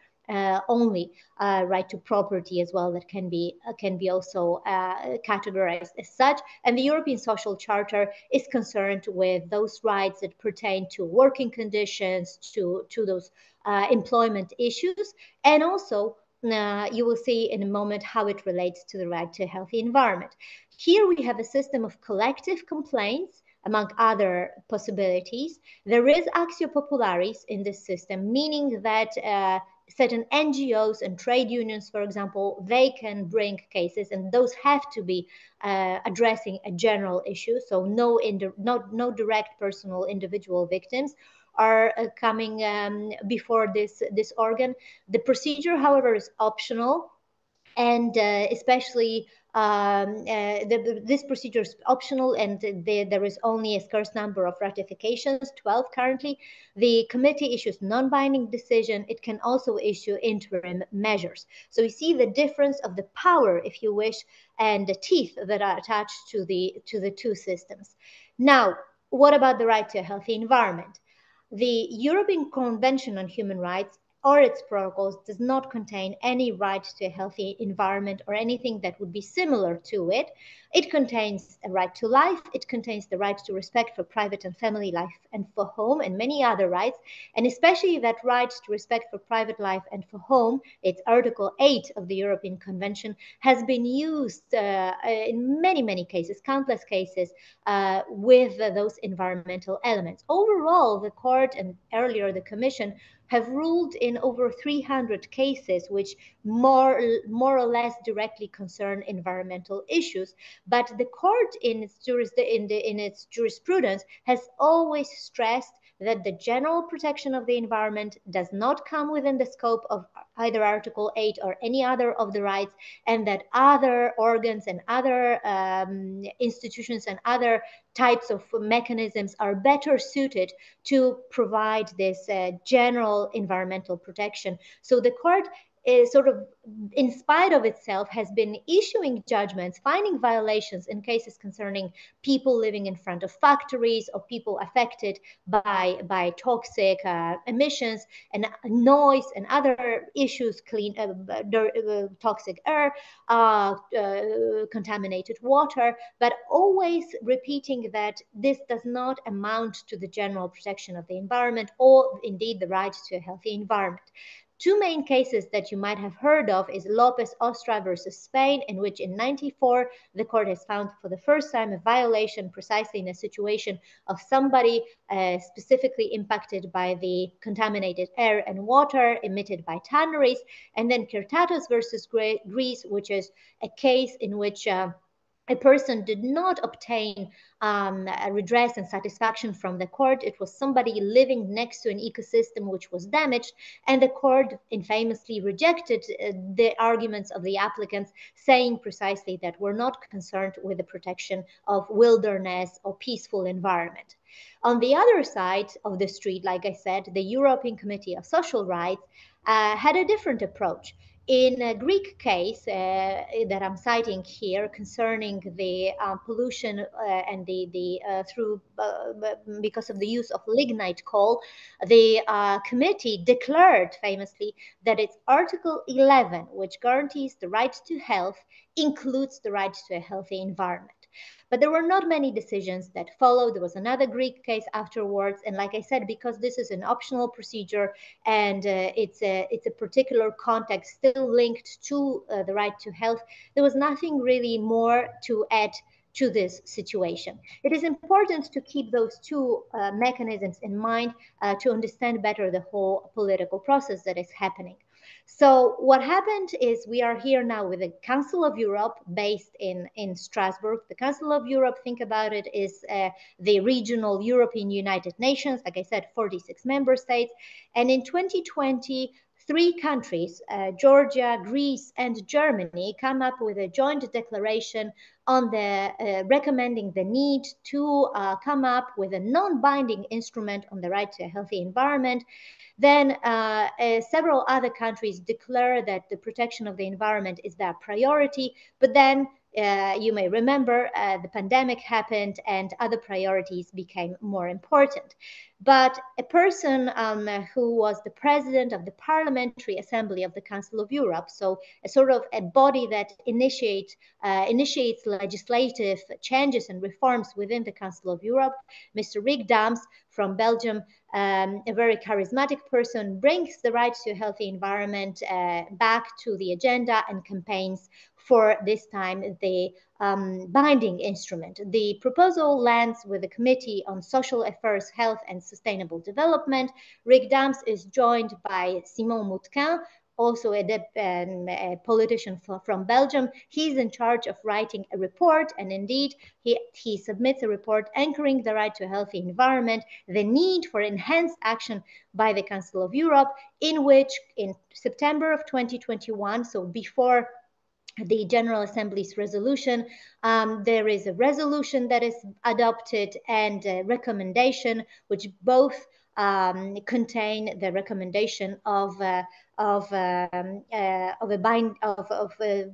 only uh, right to property as well that can be uh, can be also uh, categorized as such. And the European Social Charter is concerned with those rights that pertain to working conditions, to to those uh, employment issues, and also uh, you will see in a moment how it relates to the right to a healthy environment. Here we have a system of collective complaints among other possibilities. There is actio popularis in this system, meaning that uh, certain NGOs and trade unions, for example, they can bring cases, and those have to be uh, addressing a general issue. So no, indi- no, no direct personal individual victims are uh, coming um, before this this organ. The procedure, however, is optional, and uh, especially um, uh, the, this procedure is optional and the, there is only a scarce number of ratifications, 12 currently. The committee issues non-binding decision. It can also issue interim measures. So you see the difference of the power, if you wish, and the teeth that are attached to the, to the two systems. Now, what about the right to a healthy environment? The European Convention on Human Rights or its protocols does not contain any right to a healthy environment or anything that would be similar to it. It contains a right to life, it contains the right to respect for private and family life and for home, and many other rights, and especially that right to respect for private life and for home, it's Article 8 of the European Convention, has been used uh, in many, many cases, countless cases, uh, with uh, those environmental elements. Overall, the court and earlier the Commission have ruled in over 300 cases, which more, more or less directly concern environmental issues. But the court in its, juris, in, the, in its jurisprudence has always stressed that the general protection of the environment does not come within the scope of either Article 8 or any other of the rights, and that other organs and other um, institutions and other types of mechanisms are better suited to provide this uh, general environmental protection. So the court is sort of in spite of itself has been issuing judgments finding violations in cases concerning people living in front of factories or people affected by by toxic uh, emissions and noise and other issues clean uh, uh, toxic air uh, uh, contaminated water but always repeating that this does not amount to the general protection of the environment or indeed the right to a healthy environment Two main cases that you might have heard of is Lopez Ostra versus Spain, in which in 94 the court has found for the first time a violation precisely in a situation of somebody uh, specifically impacted by the contaminated air and water emitted by tanneries, and then Kyrtatos versus Greece, which is a case in which uh, a person did not obtain um, redress and satisfaction from the court. It was somebody living next to an ecosystem which was damaged, and the court infamously rejected uh, the arguments of the applicants, saying precisely that we're not concerned with the protection of wilderness or peaceful environment. On the other side of the street, like I said, the European Committee of Social Rights uh, had a different approach in a Greek case uh, that I'm citing here concerning the um, pollution uh, and the the uh, through because of the use of lignite coal, the committee declared famously that its Article 11, which guarantees the right to health, includes the right to a healthy environment. But there were not many decisions that followed. There was another Greek case afterwards, and like I said, because this is an optional procedure and uh, it's a it's a particular context still linked to uh, the right to health, there was nothing really more to add to this situation. It is important to keep those two uh, mechanisms in mind uh, to understand better the whole political process that is happening. So what happened is we are here now with the Council of Europe based in, in Strasbourg. The Council of Europe, think about it, is uh, the regional European United Nations, like I said, 46 member states. And in 2020, three countries, uh, Georgia, Greece, and Germany, come up with a joint declaration on the uh, recommending the need to uh, come up with a non-binding instrument on the right to a healthy environment. Then uh, uh, several other countries declare that the protection of the environment is their priority, but then uh, you may remember uh, the pandemic happened and other priorities became more important. But a person um, who was the president of the Parliamentary Assembly of the Council of Europe, so a sort of a body that initiate, uh, initiates legislative changes and reforms within the Council of Europe, Mr. Rik Daems from Belgium, um, a very charismatic person, brings the right to a healthy environment uh, back to the agenda and campaigns for this time the um, binding instrument. The proposal lands with the Committee on Social Affairs, Health and Sustainable Development. Rik Daems is joined by Simon Moutquin, also a, um, a politician for, from Belgium. He's in charge of writing a report, and indeed, he, he submits a report anchoring the right to a healthy environment, the need for enhanced action by the Council of Europe, in which in September of 2021, so before the General Assembly's resolution. Um, there is a resolution that is adopted and a recommendation, which both um, contain the recommendation of uh, of um, uh, of a bind of of uh,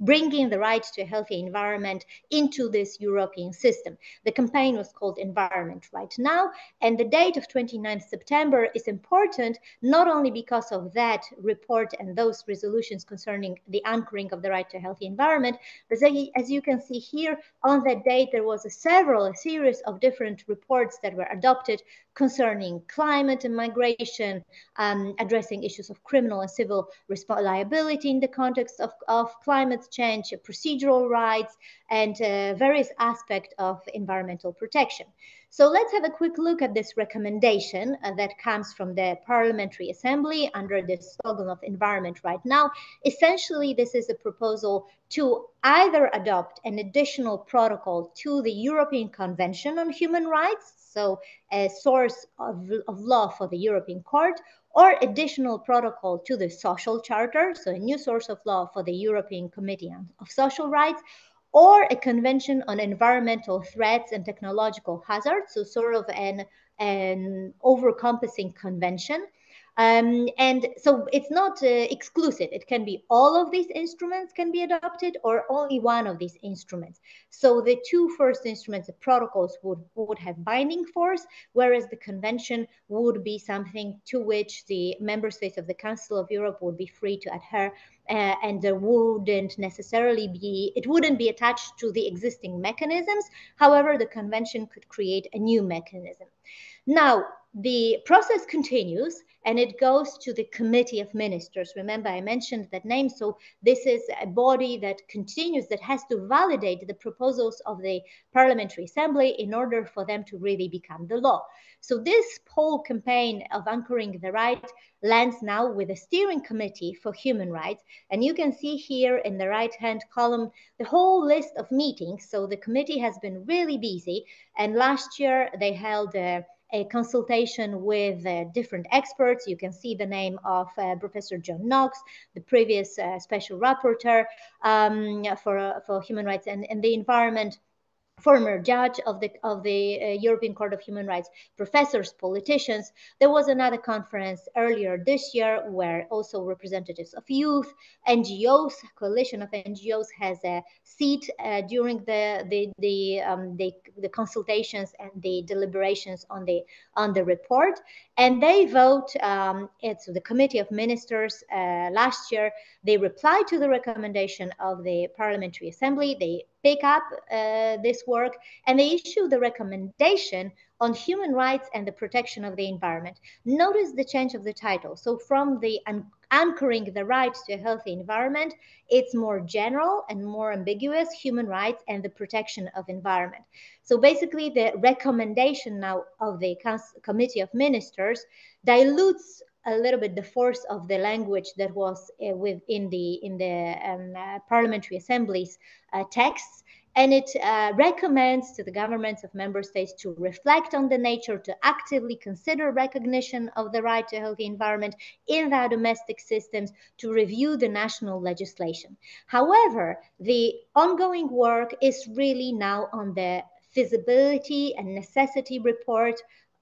bringing the right to a healthy environment into this European system. The campaign was called Environment Right Now, and the date of 29th September is important not only because of that report and those resolutions concerning the anchoring of the right to a healthy environment, but as you can see here, on that date, there was a several, a series of different reports that were adopted concerning climate and migration, um, addressing issues of criminal and civil liability in the context of, of climate change, procedural rights, and uh, various aspects of environmental protection. So let's have a quick look at this recommendation uh, that comes from the Parliamentary Assembly under the slogan of Environment Right Now. Essentially, this is a proposal to either adopt an additional protocol to the European Convention on Human Rights, so a source of, of law for the European Court, or additional protocol to the Social Charter, so a new source of law for the European Committee of Social Rights, or a convention on environmental threats and technological hazards, so sort of an, an overcompassing convention. Um, and so it's not uh, exclusive. It can be all of these instruments can be adopted or only one of these instruments. So the two first instruments, the protocols would, would have binding force, whereas the convention would be something to which the member states of the Council of Europe would be free to adhere uh, and there wouldn't necessarily be, it wouldn't be attached to the existing mechanisms. However, the convention could create a new mechanism. Now, the process continues and it goes to the Committee of Ministers. Remember, I mentioned that name. So, this is a body that continues, that has to validate the proposals of the Parliamentary Assembly in order for them to really become the law. So, this whole campaign of anchoring the right lands now with a steering committee for human rights. And you can see here in the right hand column the whole list of meetings. So, the committee has been really busy. And last year they held a a consultation with uh, different experts. You can see the name of uh, Professor John Knox, the previous uh, special rapporteur um, for, for human rights and, and the environment former judge of the of the uh, European Court of Human Rights, professors, politicians. There was another conference earlier this year where also representatives of youth, NGOs, coalition of NGOs has a seat uh, during the the the, um, the the consultations and the deliberations on the on the report, and they vote. Um, it's the Committee of Ministers uh, last year. They replied to the recommendation of the Parliamentary Assembly. They pick up uh, this work and they issue the recommendation on human rights and the protection of the environment. Notice the change of the title. So, from the anchoring the right to a healthy environment, it's more general and more ambiguous human rights and the protection of environment. So, basically, the recommendation now of the Committee of Ministers dilutes a little bit the force of the language that was uh, within the in the um, uh, parliamentary assemblies uh, texts. And it uh, recommends to the governments of member states to reflect on the nature to actively consider recognition of the right to a healthy environment in their domestic systems to review the national legislation. However the ongoing work is really now on the feasibility and necessity report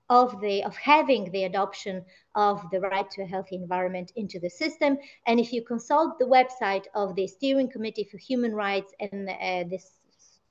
of the of having the adoption of the right to a healthy environment into the system. And if you consult the website of the Steering Committee for Human Rights and uh, this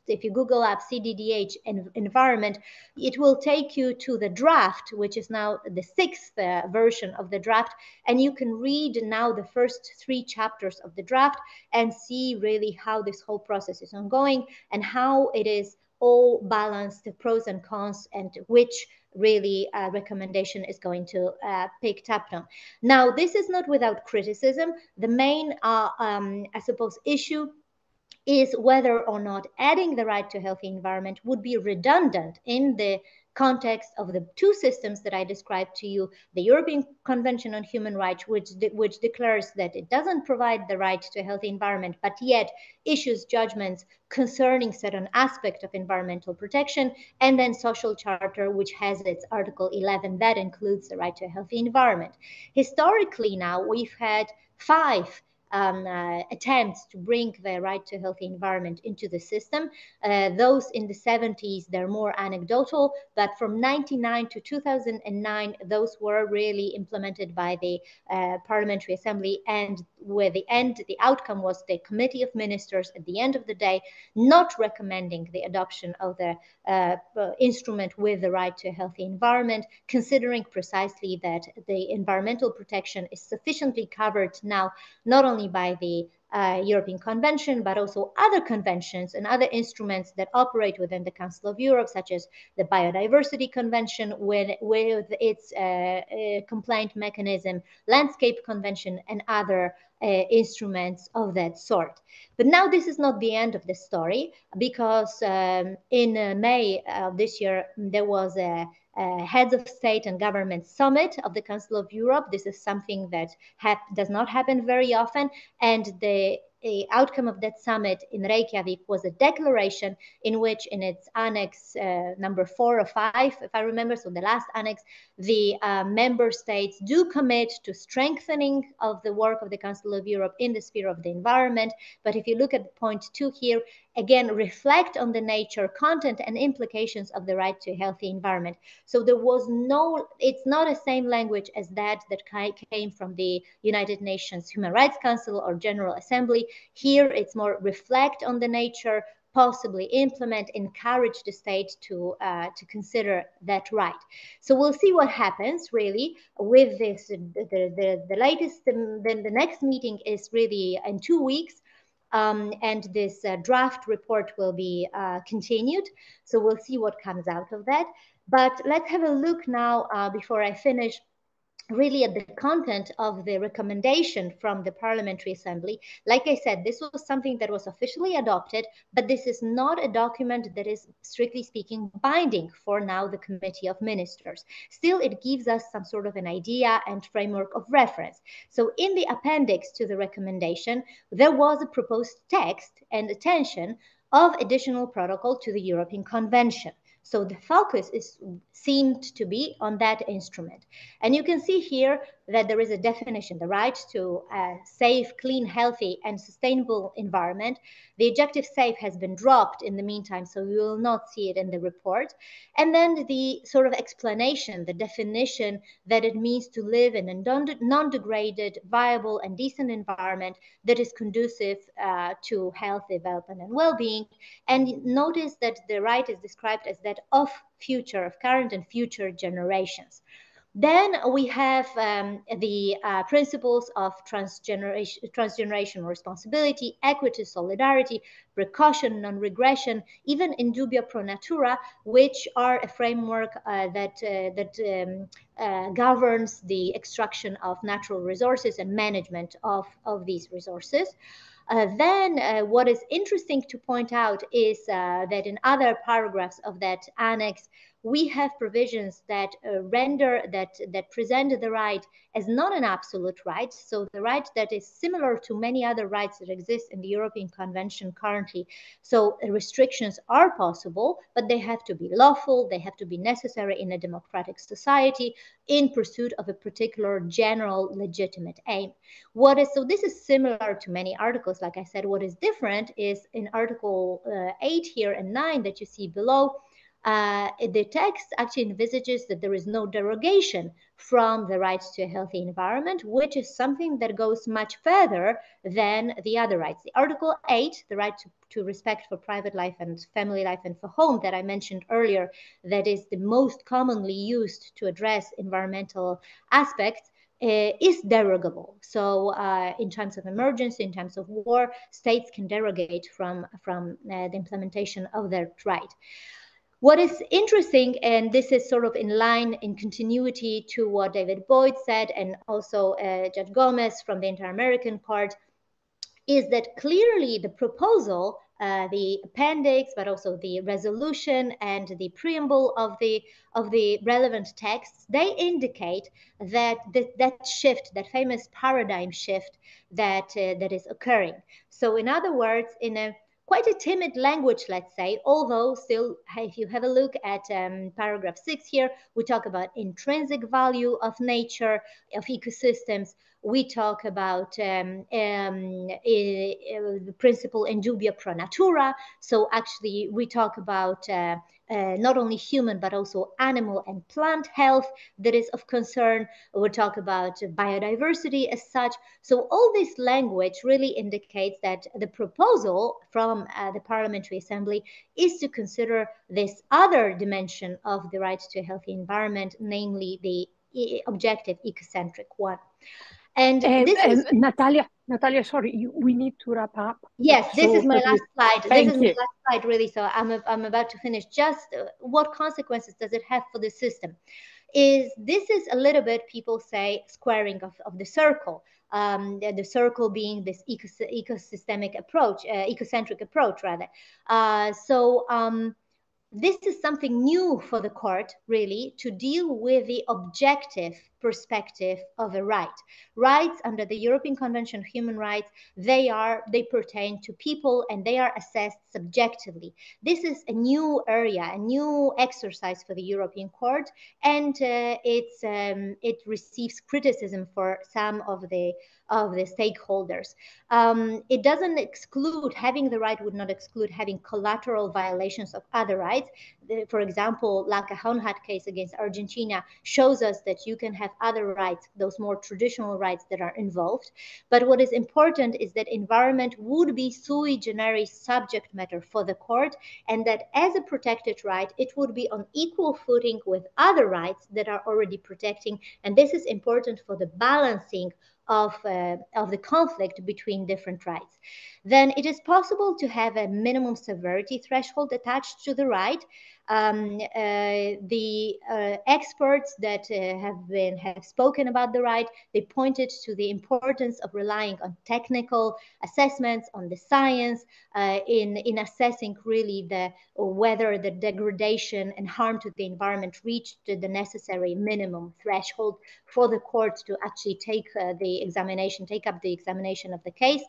if you Google up CDDH and environment, it will take you to the draft, which is now the sixth uh, version of the draft. And you can read now the first three chapters of the draft and see really how this whole process is ongoing and how it is all balanced, the pros and cons, and which really uh, recommendation is going to uh, pick on. Now, this is not without criticism. The main, uh, um, I suppose, issue is whether or not adding the right to healthy environment would be redundant in the context of the two systems that I described to you the European Convention on Human Rights, which, de- which declares that it doesn't provide the right to a healthy environment, but yet issues judgments concerning certain aspect of environmental protection, and then Social Charter, which has its Article 11 that includes the right to a healthy environment. Historically, now we've had five um, uh, attempts to bring the right to healthy environment into the system. Uh, those in the 70s, they're more anecdotal, but from 99 to 2009, those were really implemented by the uh, Parliamentary Assembly. And where the end, the outcome was the Committee of Ministers at the end of the day not recommending the adoption of the uh, uh, instrument with the right to a healthy environment, considering precisely that the environmental protection is sufficiently covered now, not only by the uh, European Convention, but also other conventions and other instruments that operate within the Council of Europe, such as the Biodiversity Convention with, with its uh, uh, complaint mechanism, Landscape Convention, and other uh, instruments of that sort. But now this is not the end of the story because um, in uh, May of this year, there was a uh, heads of state and government summit of the Council of Europe. This is something that does not happen very often. And the the outcome of that summit in Reykjavik was a declaration in which, in its annex uh, number four or five, if I remember, so the last annex, the uh, member states do commit to strengthening of the work of the Council of Europe in the sphere of the environment. But if you look at point two here, again, reflect on the nature, content, and implications of the right to a healthy environment. So there was no, it's not the same language as that that came from the United Nations Human Rights Council or General Assembly. Here, it's more reflect on the nature, possibly implement, encourage the state to uh, to consider that right. So we'll see what happens really with this. The the, the latest, then the, the next meeting is really in two weeks. Um, and this uh, draft report will be uh, continued. So we'll see what comes out of that. But let's have a look now uh, before I finish really at the content of the recommendation from the Parliamentary Assembly. Like I said, this was something that was officially adopted, but this is not a document that is strictly speaking binding for now the Committee of Ministers. Still, it gives us some sort of an idea and framework of reference. So in the appendix to the recommendation, there was a proposed text and attention of additional protocol to the European Convention. So the focus is seemed to be on that instrument. And you can see here that there is a definition, the right to a safe, clean, healthy, and sustainable environment. The adjective safe has been dropped in the meantime, so you will not see it in the report. And then the sort of explanation, the definition that it means to live in a non-degraded, viable, and decent environment that is conducive uh, to health, development, and well-being. And notice that the right is described as that of future, of current and future generations. Then we have um, the uh, principles of transgeneration, transgenerational responsibility, equity, solidarity, precaution, non-regression, even in dubio pro natura, which are a framework uh, that uh, that um, uh, governs the extraction of natural resources and management of, of these resources. Uh, then uh, what is interesting to point out is uh, that in other paragraphs of that annex, we have provisions that uh, render that that present the right as not an absolute right. So the right that is similar to many other rights that exist in the european convention currently. So restrictions are possible but they have to be lawful they have to be necessary in a democratic society in pursuit of a particular general legitimate aim. What is so this is similar to many articles like i said. What is different is in article uh, 8 here and 9 that you see below uh, the text actually envisages that there is no derogation from the right to a healthy environment, which is something that goes much further than the other rights. The Article 8, the right to, to respect for private life and family life and for home that I mentioned earlier, that is the most commonly used to address environmental aspects, uh, is derogable. So, uh, in times of emergency, in times of war, states can derogate from from uh, the implementation of their right. What is interesting, and this is sort of in line in continuity to what David Boyd said, and also uh, Judge Gomez from the Inter-American Court, is that clearly the proposal, uh, the appendix, but also the resolution and the preamble of the of the relevant texts, they indicate that th that shift, that famous paradigm shift that uh, that is occurring. So, in other words, in a quite a timid language, let's say, although still, if you have a look at um, paragraph six here, we talk about intrinsic value of nature, of ecosystems. We talk about um, um, the principle in dubio pro natura. So actually, we talk about uh, uh, not only human but also animal and plant health that is of concern. We'll talk about biodiversity as such. So all this language really indicates that the proposal from uh, the Parliamentary Assembly is to consider this other dimension of the right to a healthy environment, namely the objective ecocentric one.
And, and, this and is Natalya. Natalya, sorry, you, we need to wrap up.
Yes, this so is my last slide. Thank this is you. my last slide, really. So I'm, a, I'm about to finish. Just uh, what consequences does it have for the system? Is this is a little bit people say squaring of, of the circle. Um, the, the, circle being this ecos ecosystemic approach, uh, ecocentric approach, rather. Uh, so. Um, this is something new for the court, really, to deal with the objective perspective of a right. Rights under the European Convention of Human Rights, they are they pertain to people and they are assessed subjectively. This is a new area, a new exercise for the European Court, and uh, it's um, it receives criticism for some of the of the stakeholders. Um, it doesn't exclude having the right would not exclude having collateral violations of other rights. For example, Lhaka Honhat case against Argentina shows us that you can have other rights, those more traditional rights that are involved. But what is important is that environment would be sui generis subject matter for the court, and that as a protected right, it would be on equal footing with other rights that are already protecting. And this is important for the balancing of, uh, of the conflict between different rights. Then it is possible to have a minimum severity threshold attached to the right. Um, uh, the uh, experts that uh, have been have spoken about the right, they pointed to the importance of relying on technical assessments, on the science, in in assessing really the whether the degradation and harm to the environment reached the necessary minimum threshold for the court to actually take the examination, take up the examination of the case.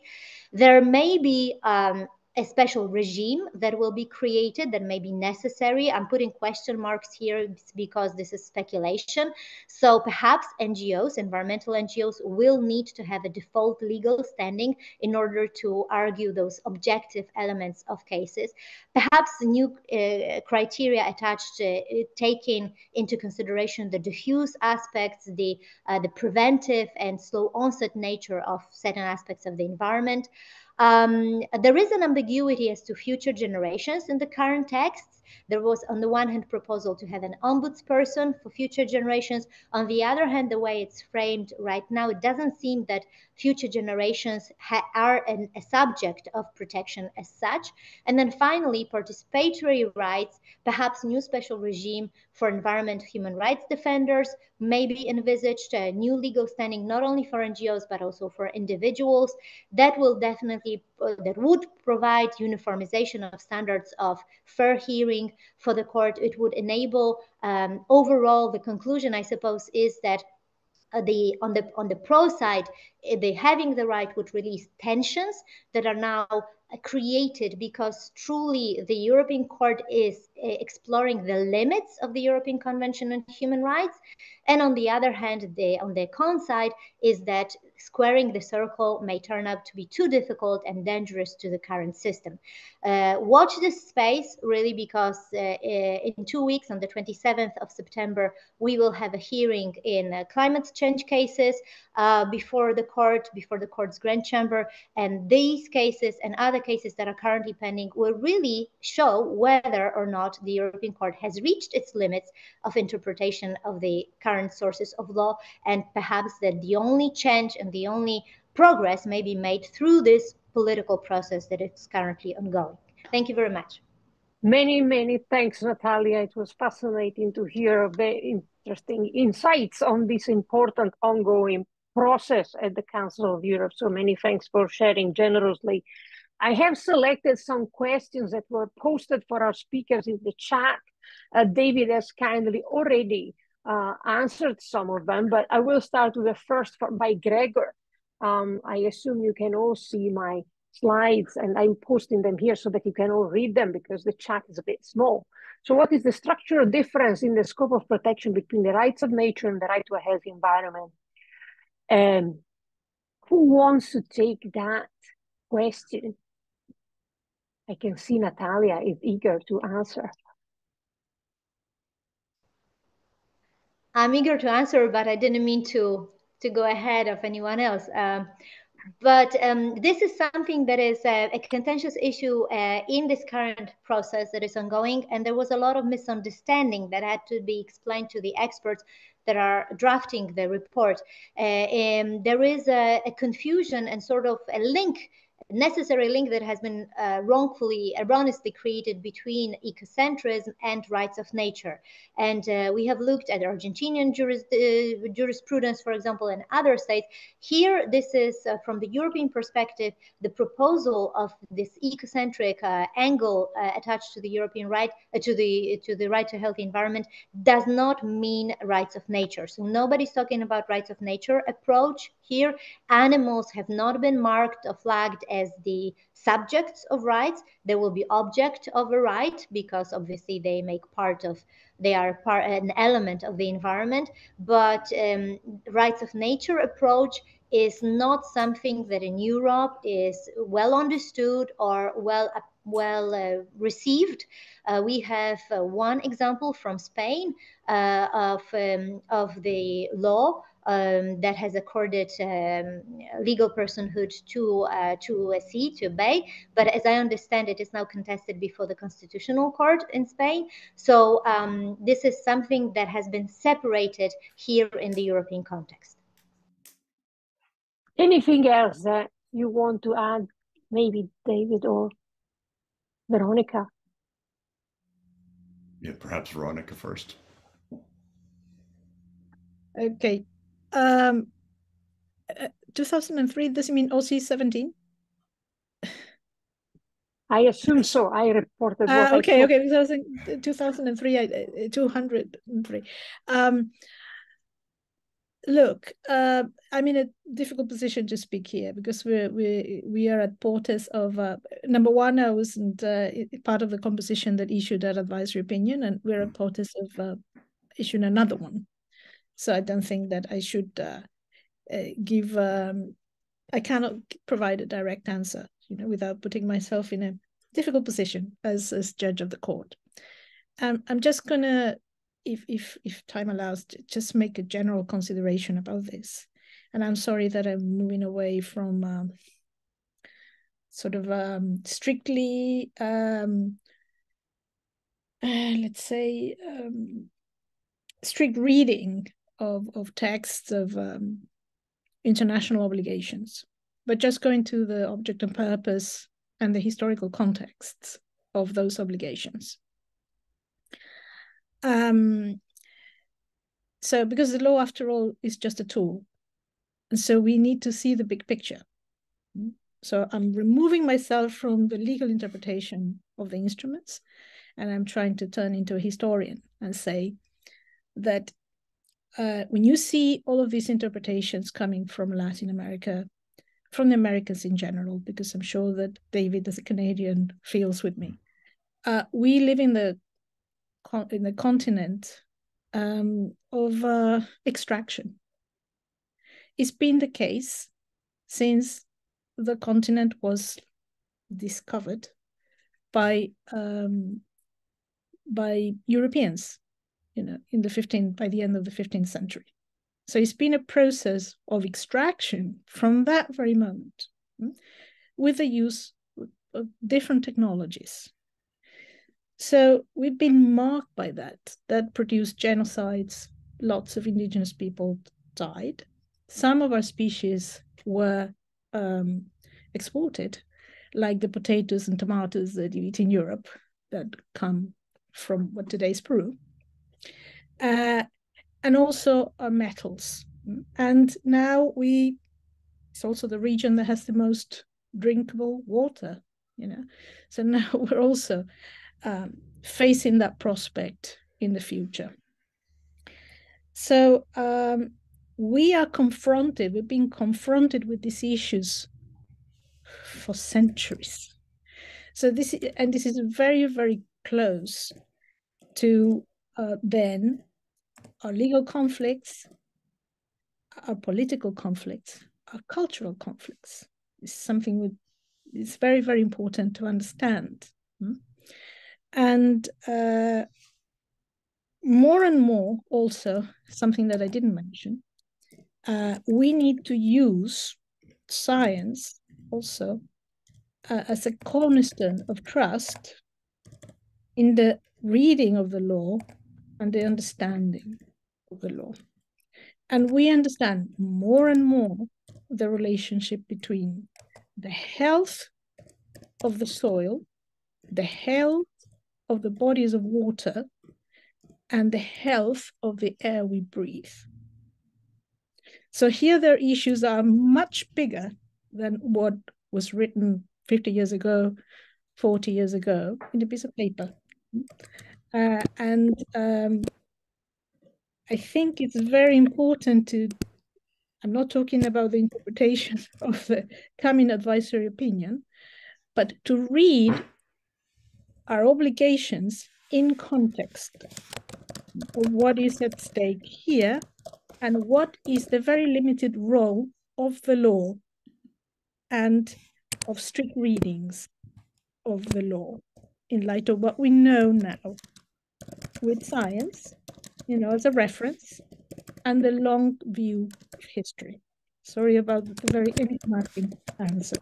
There may be um, a special regime that will be created that may be necessary. I'm putting question marks here because this is speculation. So perhaps NGOs, environmental NGOs, will need to have a default legal standing in order to argue those objective elements of cases. Perhaps new uh, criteria attached, uh, taking into consideration the diffuse aspects, the, uh, the preventive and slow onset nature of certain aspects of the environment. Um, there is an ambiguity as to future generations in the current texts. There was, on the one hand, proposal to have an ombudsperson for future generations. On the other hand, the way it's framed right now, it doesn't seem that future generations are an, a subject of protection as such. And then finally, participatory rights, perhaps new special regime for environment human rights defenders, maybe envisaged a new legal standing not only for NGOs but also for individuals. That will definitely uh, that would provide uniformization of standards of fair hearing for the court. It would enable um, overall the conclusion, I suppose, is that uh, the on the on the pro side, eh, the having the right would release tensions that are now created because truly the European Court is eh, exploring the limits of the European Convention on Human Rights. And on the other hand, the, on the con side is that squaring the circle may turn out to be too difficult and dangerous to the current system. Uh, watch this space really because uh, uh in two weeks on the 27th of September, we will have a hearing in uh, climate change cases uh, before the court, before the court's grand chamber. And these cases and other cases that are currently pending will really show whether or not the European Court has reached its limits of interpretation of the current sources of law and perhaps that the only change and the only progress may be made through this political process that is currently ongoing. Thank you very much.
Many, many thanks, Natalya. It was fascinating to hear very interesting insights on this important ongoing process at the Council of Europe. So many thanks for sharing generously. I have selected some questions that were posted for our speakers in the chat. Uh, David has kindly already uh, answered some of them, but I will start with the first for, by Gregor. Um, I assume you can all see my slides and I'm posting them here so that you can all read them because the chat is a bit small. So what is the structural difference in the scope of protection between the rights of nature and the right to a healthy environment? Um, who wants to take that question? I can see Natalya is eager to answer.
I'm eager to answer, but I didn't mean to to go ahead of anyone else. Um, but um, this is something that is a, a contentious issue uh, in this current process that is ongoing, and there was a lot of misunderstanding that had to be explained to the experts that are drafting the report. Uh, um, there is a, a confusion and sort of a link necessary link that has been uh, wrongfully, erroneously created between ecocentrism and rights of nature. And uh, we have looked at Argentinian juris, uh, jurisprudence, for example, and other states. Here, this is uh, from the European perspective, the proposal of this ecocentric uh, angle uh, attached to the European right, to the to the right to healthy environment, does not mean rights of nature. So nobody's talking about rights of nature approach here. Animals have not been marked or flagged as the subjects of rights. They will be object of a right because obviously they make part of, they are part, an element of the environment. But um, rights of nature approach is not something that in Europe is well understood or well well uh, received. Uh, we have uh, one example from Spain uh, of um, of the law um, that has accorded um, legal personhood to uh, to a C, to Bay. But as I understand it, it, is now contested before the Constitutional Court in Spain. So um, this is something that has been separated here in the European context.
Anything else that you want to add, maybe David or Veronica?
yeah, perhaps Veronica first.
Okay. Um, uh, 2003, does it mean OC 17?
I assume so. I reported
Uh,
what
okay,
I
okay, 2000, 2003, I- uh, 203. Um, look, uh, I'm in a difficult position to speak here because we're, we we are at porters of, uh, number one, I wasn't uh, part of the composition that issued that advisory opinion, and we're at porters of uh, issuing another one. So I don't think that I should uh, uh, give, um, I cannot provide a direct answer, you know, without putting myself in a difficult position as as judge of the court. Um, I'm just gonna, if if if time allows, just make a general consideration about this. And I'm sorry that I'm moving away from um, sort of um, strictly, um, uh, let's say, um, strict reading of of texts of um, international obligations, but just going to the object and purpose and the historical contexts of those obligations. Um, so, because the law, after all, is just a tool, and so we need to see the big picture. So, I'm removing myself from the legal interpretation of the instruments, and I'm trying to turn into a historian and say that uh, when you see all of these interpretations coming from Latin America, from the Americans in general, because I'm sure that David, as a Canadian, feels with me. Uh, we live in the in the continent um, of uh, extraction. It's been the case since the continent was discovered by um, by Europeans, you know, in the 15th by the end of the 15th century. So it's been a process of extraction from that very moment mm, with the use of different technologies. So we've been marked by that, that produced genocides. Lots of indigenous people died. Some of our species were um, exported, like the potatoes and tomatoes that you eat in Europe that come from what today is Peru. Uh, and also metals. And now we, it's also the region that has the most drinkable water, you know. So now we're also um, facing that prospect in the future. So um, we are confronted, we've been confronted with these issues for centuries. So this, is, and this is very, very close to uh, then our legal conflicts, our political conflicts, our cultural conflicts. It's something we, it's very, very important to understand. Hmm? And uh, more and more, also, something that I didn't mention, uh, we need to use science also uh, as a cornerstone of trust in the reading of the law and the understanding the law. And we understand more and more the relationship between the health of the soil, the health of the bodies of water, and the health of the air we breathe. So here their issues are much bigger than what was written 50 years ago, 40 years ago in a piece of paper. Uh, and um, I think it's very important to, I'm not talking about the interpretation of the coming advisory opinion, but to read our obligations in context of what is at stake here and what is the very limited role of the law and of strict readings of the law in light of what we know now with science, you know, as a reference, and the long view of history. Sorry about the very enigmatic answer.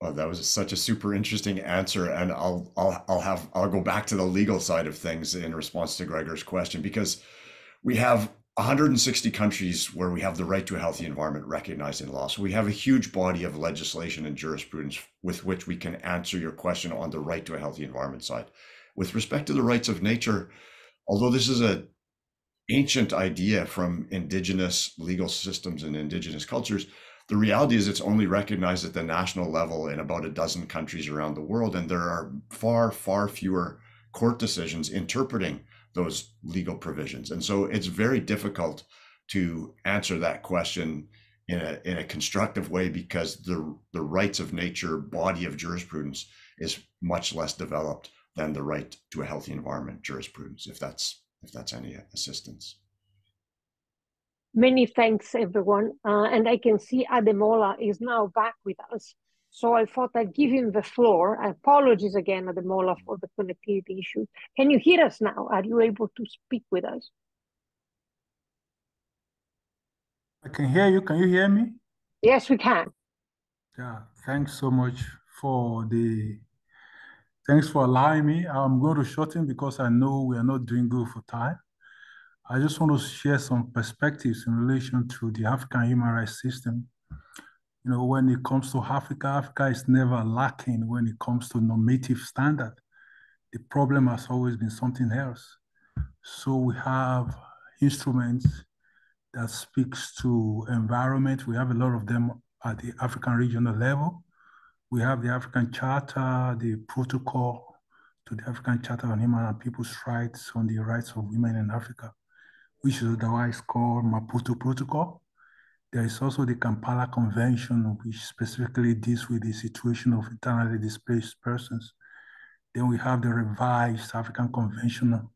Well, that was such a super interesting answer, and I'll I'll I'll have I'll go back to the legal side of things in response to Gregor's question because we have 160 countries where we have the right to a healthy environment recognized in law. So we have a huge body of legislation and jurisprudence with which we can answer your question on the right to a healthy environment side. With respect to the rights of nature, although this is an ancient idea from indigenous legal systems and indigenous cultures, the reality is it's only recognized at the national level in about a dozen countries around the world, and there are far, far fewer court decisions interpreting those legal provisions. And so it's very difficult to answer that question in a, in a constructive way because the, the rights of nature body of jurisprudence is much less developed than the right to a healthy environment jurisprudence, if that's if that's any assistance.
Many thanks, everyone. Uh, and I can see Ademola is now back with us. So I thought I'd give him the floor. Apologies again, Ademola, for the connectivity issue. Can you hear us now? Are you able to speak with us?
I can hear you. Can you hear me?
Yes, we can.
Yeah, thanks so much for the, thanks for allowing me. I'm going to shorten because I know we are not doing good for time. I just want to share some perspectives in relation to the African human rights system you know, when it comes to Africa, Africa is never lacking when it comes to normative standard. The problem has always been something else. So we have instruments that speaks to environment. We have a lot of them at the African regional level. We have the African Charter, the protocol to the African Charter on Human and People's Rights on the rights of women in Africa, which is otherwise called Maputo Protocol. There is also the Kampala Convention, which specifically deals with the situation of internally displaced persons. Then we have the revised African Convention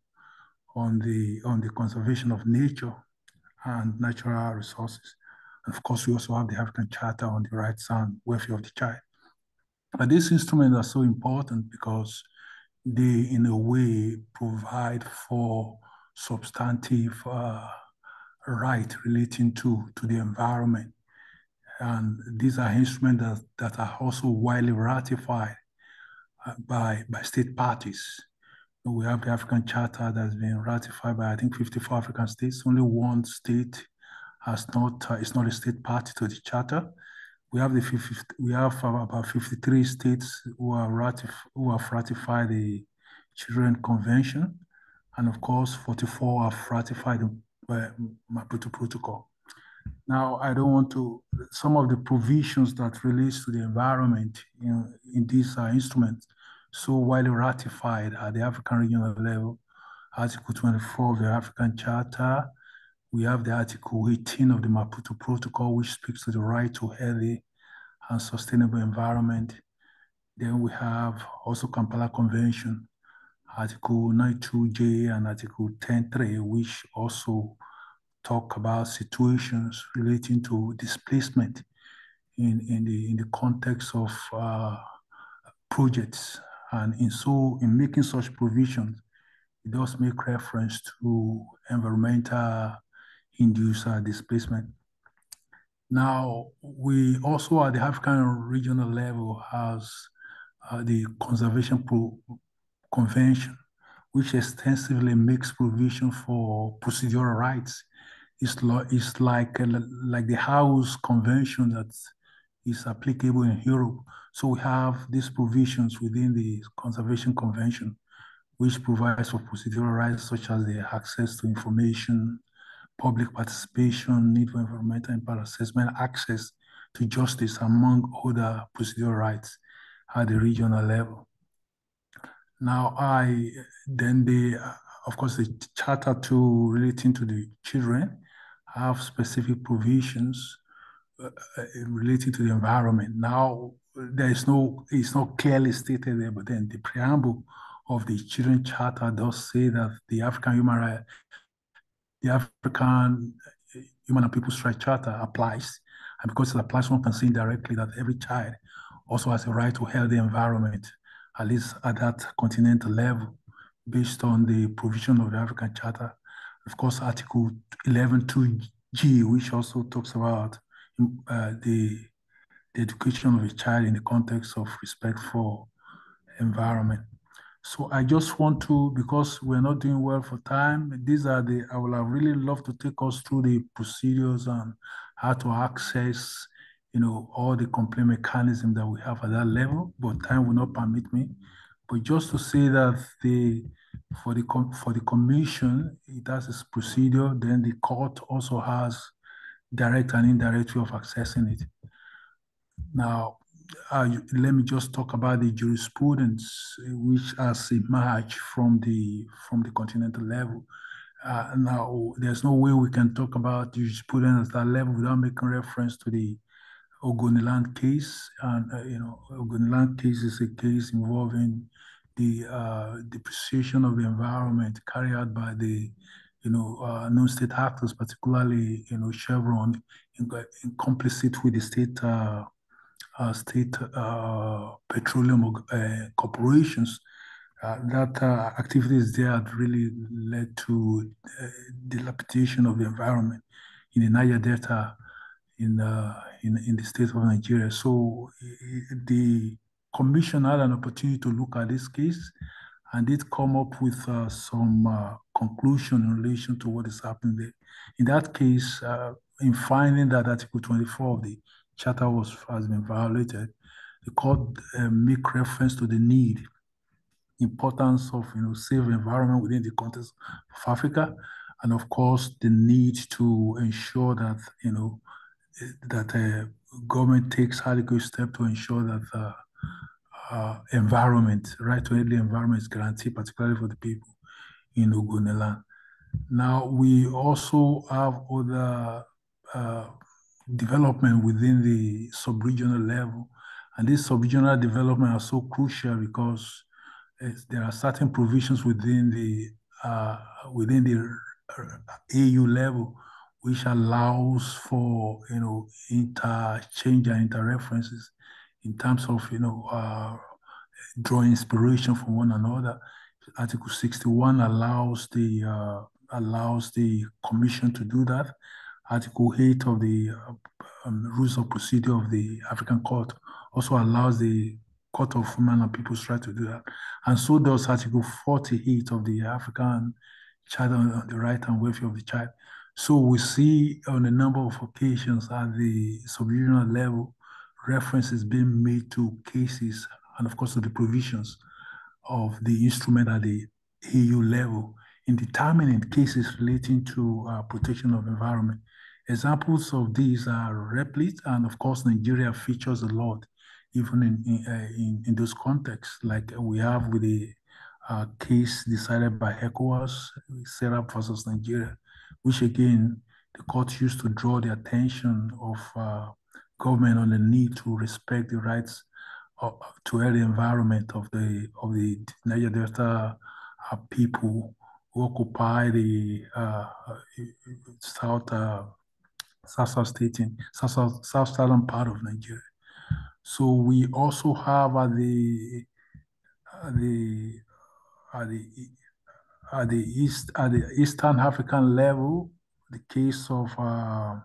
on the, on the conservation of nature and natural resources. And of course, we also have the African Charter on the rights and welfare of the child. But these instruments are so important because they, in a way, provide for substantive uh, right relating to, to the environment. And these are instruments that, that are also widely ratified uh, by, by state parties. We have the African Charter that's been ratified by, I think, 54 African states. Only one state has not, uh, is not a state party to the Charter. We have the 50, we have about 53 states who are ratif who have ratified the Children Convention, and of course, 44 have ratified the Maputo Protocol. Now, I don't want to, some of the provisions that relates to the environment in, in these uh, instruments, so widely ratified at the African regional level, Article 24 of the African Charter, we have the Article 18 of the Maputo Protocol, which speaks to the right to healthy and sustainable environment. Then we have also Kampala Convention, Article 92J and Article 10.3, which also talk about situations relating to displacement in, in, the, in the context of uh, projects. And in so, in making such provisions, it does make reference to environmental induced uh, displacement. Now, we also at the African regional level has uh, the Conservation Pro Convention, which extensively makes provision for procedural rights. It's, it's like, uh, like the Aarhus Convention that is applicable in Europe. So we have these provisions within the Conservation Convention, which provides for procedural rights such as the access to information, public participation, need for environmental impact assessment, access to justice, among other procedural rights at the regional level. Now, I then the of course the Charter Two relating to the children have specific provisions uh, uh, relating to the environment. Now, there is no it's not clearly stated there, but then the preamble of the Children Charter does say that the African Human Rights, the African Human and People's Rights Charter applies, and because it applies, one can see directly that every child also has a right to healthy environment at least at that continental level, based on the provision of the African Charter. Of course, Article 11.2G, which also talks about uh, the, the education of a child in the context of respect for environment. So I just want to, because we're not doing well for time, these are the, I would have really loved to take us through the procedures and how to access, you know, all the complaint mechanism that we have at that level, but time will not permit me. But just to say that the, for the, for the commission, it has its procedure, then the court also has direct and indirect way of accessing it. Now, uh, let me just talk about the jurisprudence which has emerged from the from the continental level. Uh, now, there's no way we can talk about jurisprudence at that level without making reference to the Ogoniland case. And uh, you know, Ogoniland case is a case involving the uh, depreciation of the environment carried out by the you know uh, non-state actors, particularly you know Chevron, in, in complicit with the state uh, uh, state uh, petroleum uh, corporations, that activities there had really led to dilapidation of the environment in the Niger Delta in, in, in the state of Nigeria. So the commission had an opportunity to look at this case and did come up with uh, some uh, conclusion in relation to what is happening there. In that case, uh, in finding that Article 24 of the charter was has been violated, the court uh, make reference to the need, importance of you know safe environment within the context of Africa, and of course the need to ensure that you know that uh, government takes adequate steps to ensure that uh, uh, environment, right to healthy environment is guaranteed, particularly for the people in Ogoniland. Now we also have other uh, development within the sub-regional level. And this sub-regional development are so crucial because there are certain provisions within the uh, within the AU level which allows for you know interchange and interreferences in terms of you know uh, drawing inspiration from one another. Article 61 allows the uh, allows the commission to do that. Article 8 of the um, Rules of Procedure of the African Court also allows the Court of Human and People's Right to do that. And so does Article 48 of the African Charter on the Right and Welfare of the Child. So we see on a number of occasions at the sub-regional level references being made to cases and of course to the provisions of the instrument at the EU level in determining cases relating to uh, protection of environment. Examples of these are REPLIT, and of course, Nigeria features a lot, even in in, uh, in, in, those contexts, like we have with the uh, case decided by ECOWAS, SERAP versus Nigeria, which again, the court used to draw the attention of uh, government on the need to respect the rights of, to the environment of the of the Niger Delta uh, people who occupy the uh, uh south South State South, South, South southern part of Nigeria. So we also have at the at the at the at the east at the Eastern African level, the case of uh,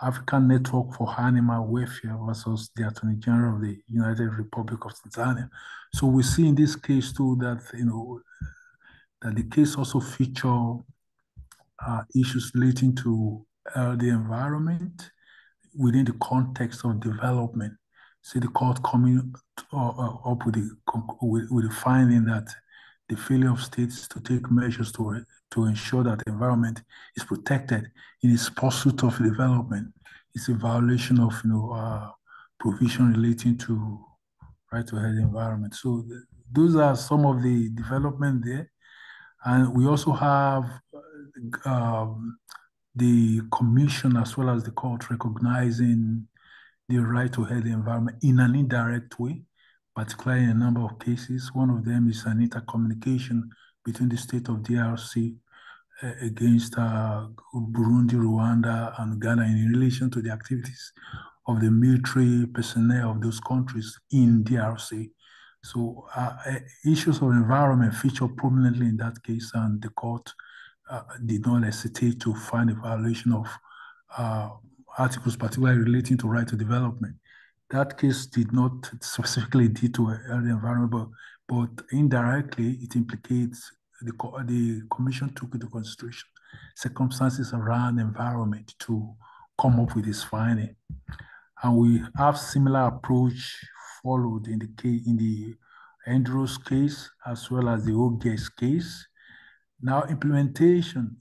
African Network for Animal Welfare versus the Attorney General of the United Republic of Tanzania. So we see in this case too that you know that the case also feature uh, issues relating to uh, the environment within the context of development. See the court coming uh, up with the, with, with the finding that the failure of states to take measures to, to ensure that the environment is protected in its pursuit of development is a violation of you know uh, provision relating to right to healthy environment. So th those are some of the development there, and we also have uh, um, the commission as well as the court recognizing the right to healthy environment in an indirect way, particularly in a number of cases. One of them is an intercommunication between the state of DRC uh, against uh, Burundi, Rwanda, and Ghana in relation to the activities of the military personnel of those countries in DRC. So uh, uh, issues of environment feature prominently in that case, and the court uh, did not hesitate to find a violation of uh, articles particularly relating to right to development. That case did not specifically deal to the environment, but but indirectly it implicates the, the commission took into consideration circumstances around environment to come up with this finding. And we have similar approach followed in the case, in the Endorois case as well as the Ogiek case. Now implementation,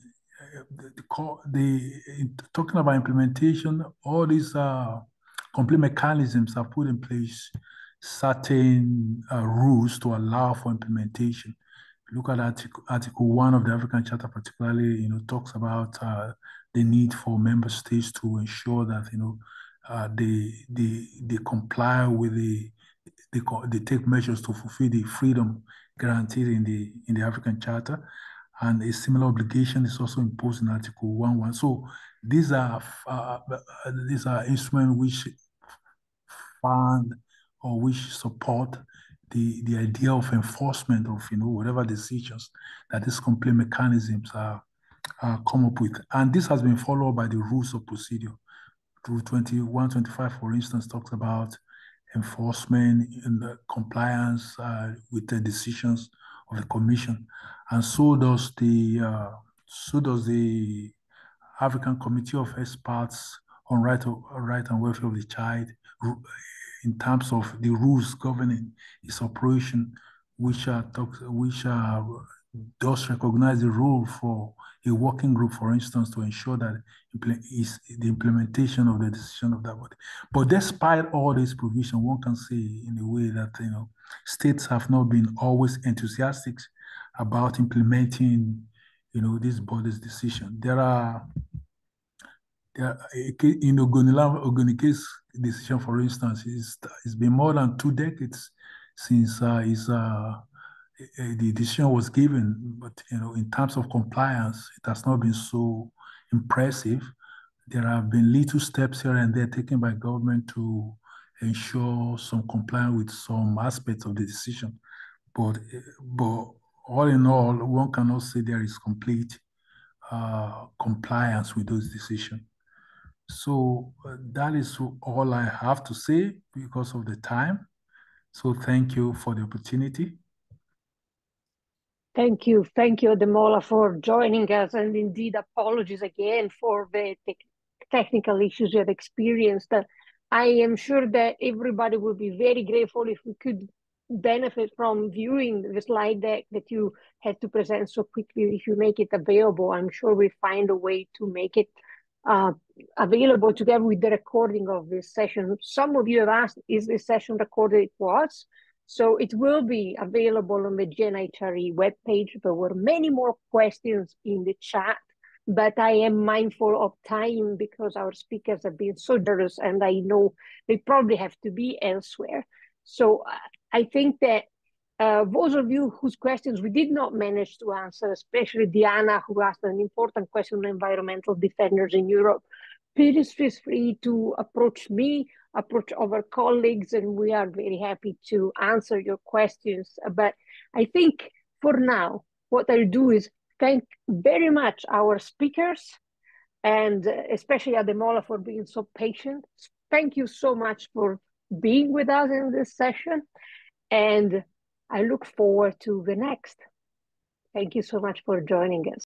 the, the, talking about implementation, all these uh, complete mechanisms are put in place certain uh, rules to allow for implementation. Look at Article, Article 1 of the African Charter particularly, you know, talks about uh, the need for member states to ensure that, you know, uh, they, they, they comply with the, they, they take measures to fulfill the freedom guaranteed in the, in the African Charter. And a similar obligation is also imposed in Article 1.1. So these are, uh, uh, these are instruments which fund or which support the, the idea of enforcement of you know whatever decisions that these complaint mechanisms are, are come up with. And this has been followed by the rules of procedure. Rule 2125, for instance, talks about enforcement and compliance uh, with the decisions of the commission. And so does the uh, so does the African Committee of Experts on Right, of, right and Welfare of the Child in terms of the rules governing its operation, which are which are does recognize the role for a working group, for instance, to ensure that is the implementation of the decision of that body. But despite all this provision, one can say in a way that you know states have not been always enthusiastic about implementing you know this body's decision. There are there in Ogonila Ogonike's decision, for instance, is it's been more than two decades since uh, uh, the decision was given. But you know, in terms of compliance, it has not been so impressive. There have been little steps here and there taken by government to ensure some compliance with some aspects of the decision. But but all in all, one cannot say there is complete uh, compliance with those decisions. So uh, that is all I have to say because of the time. So thank you for the opportunity.
Thank you. Thank you, Demola, for joining us. And indeed, apologies again for the te technical issues you have experienced. I am sure that everybody would be very grateful if we could benefit from viewing the slide deck that you had to present so quickly. If you make it available, I'm sure we find a way to make it uh, available together with the recording of this session. Some of you have asked, is this session recorded? It was. So it will be available on the GNHRE webpage. There were many more questions in the chat, but I am mindful of time because our speakers have been so generous and I know they probably have to be elsewhere. So uh, I think that uh, those of you whose questions we did not manage to answer, especially Diana, who asked an important question on environmental defenders in Europe, please feel free to approach me, approach our colleagues, and we are very happy to answer your questions. But I think for now, what I'll do is thank very much our speakers, and especially Ademola for being so patient. Thank you so much for being with us in this session. And I look forward to the next. Thank you so much for joining us.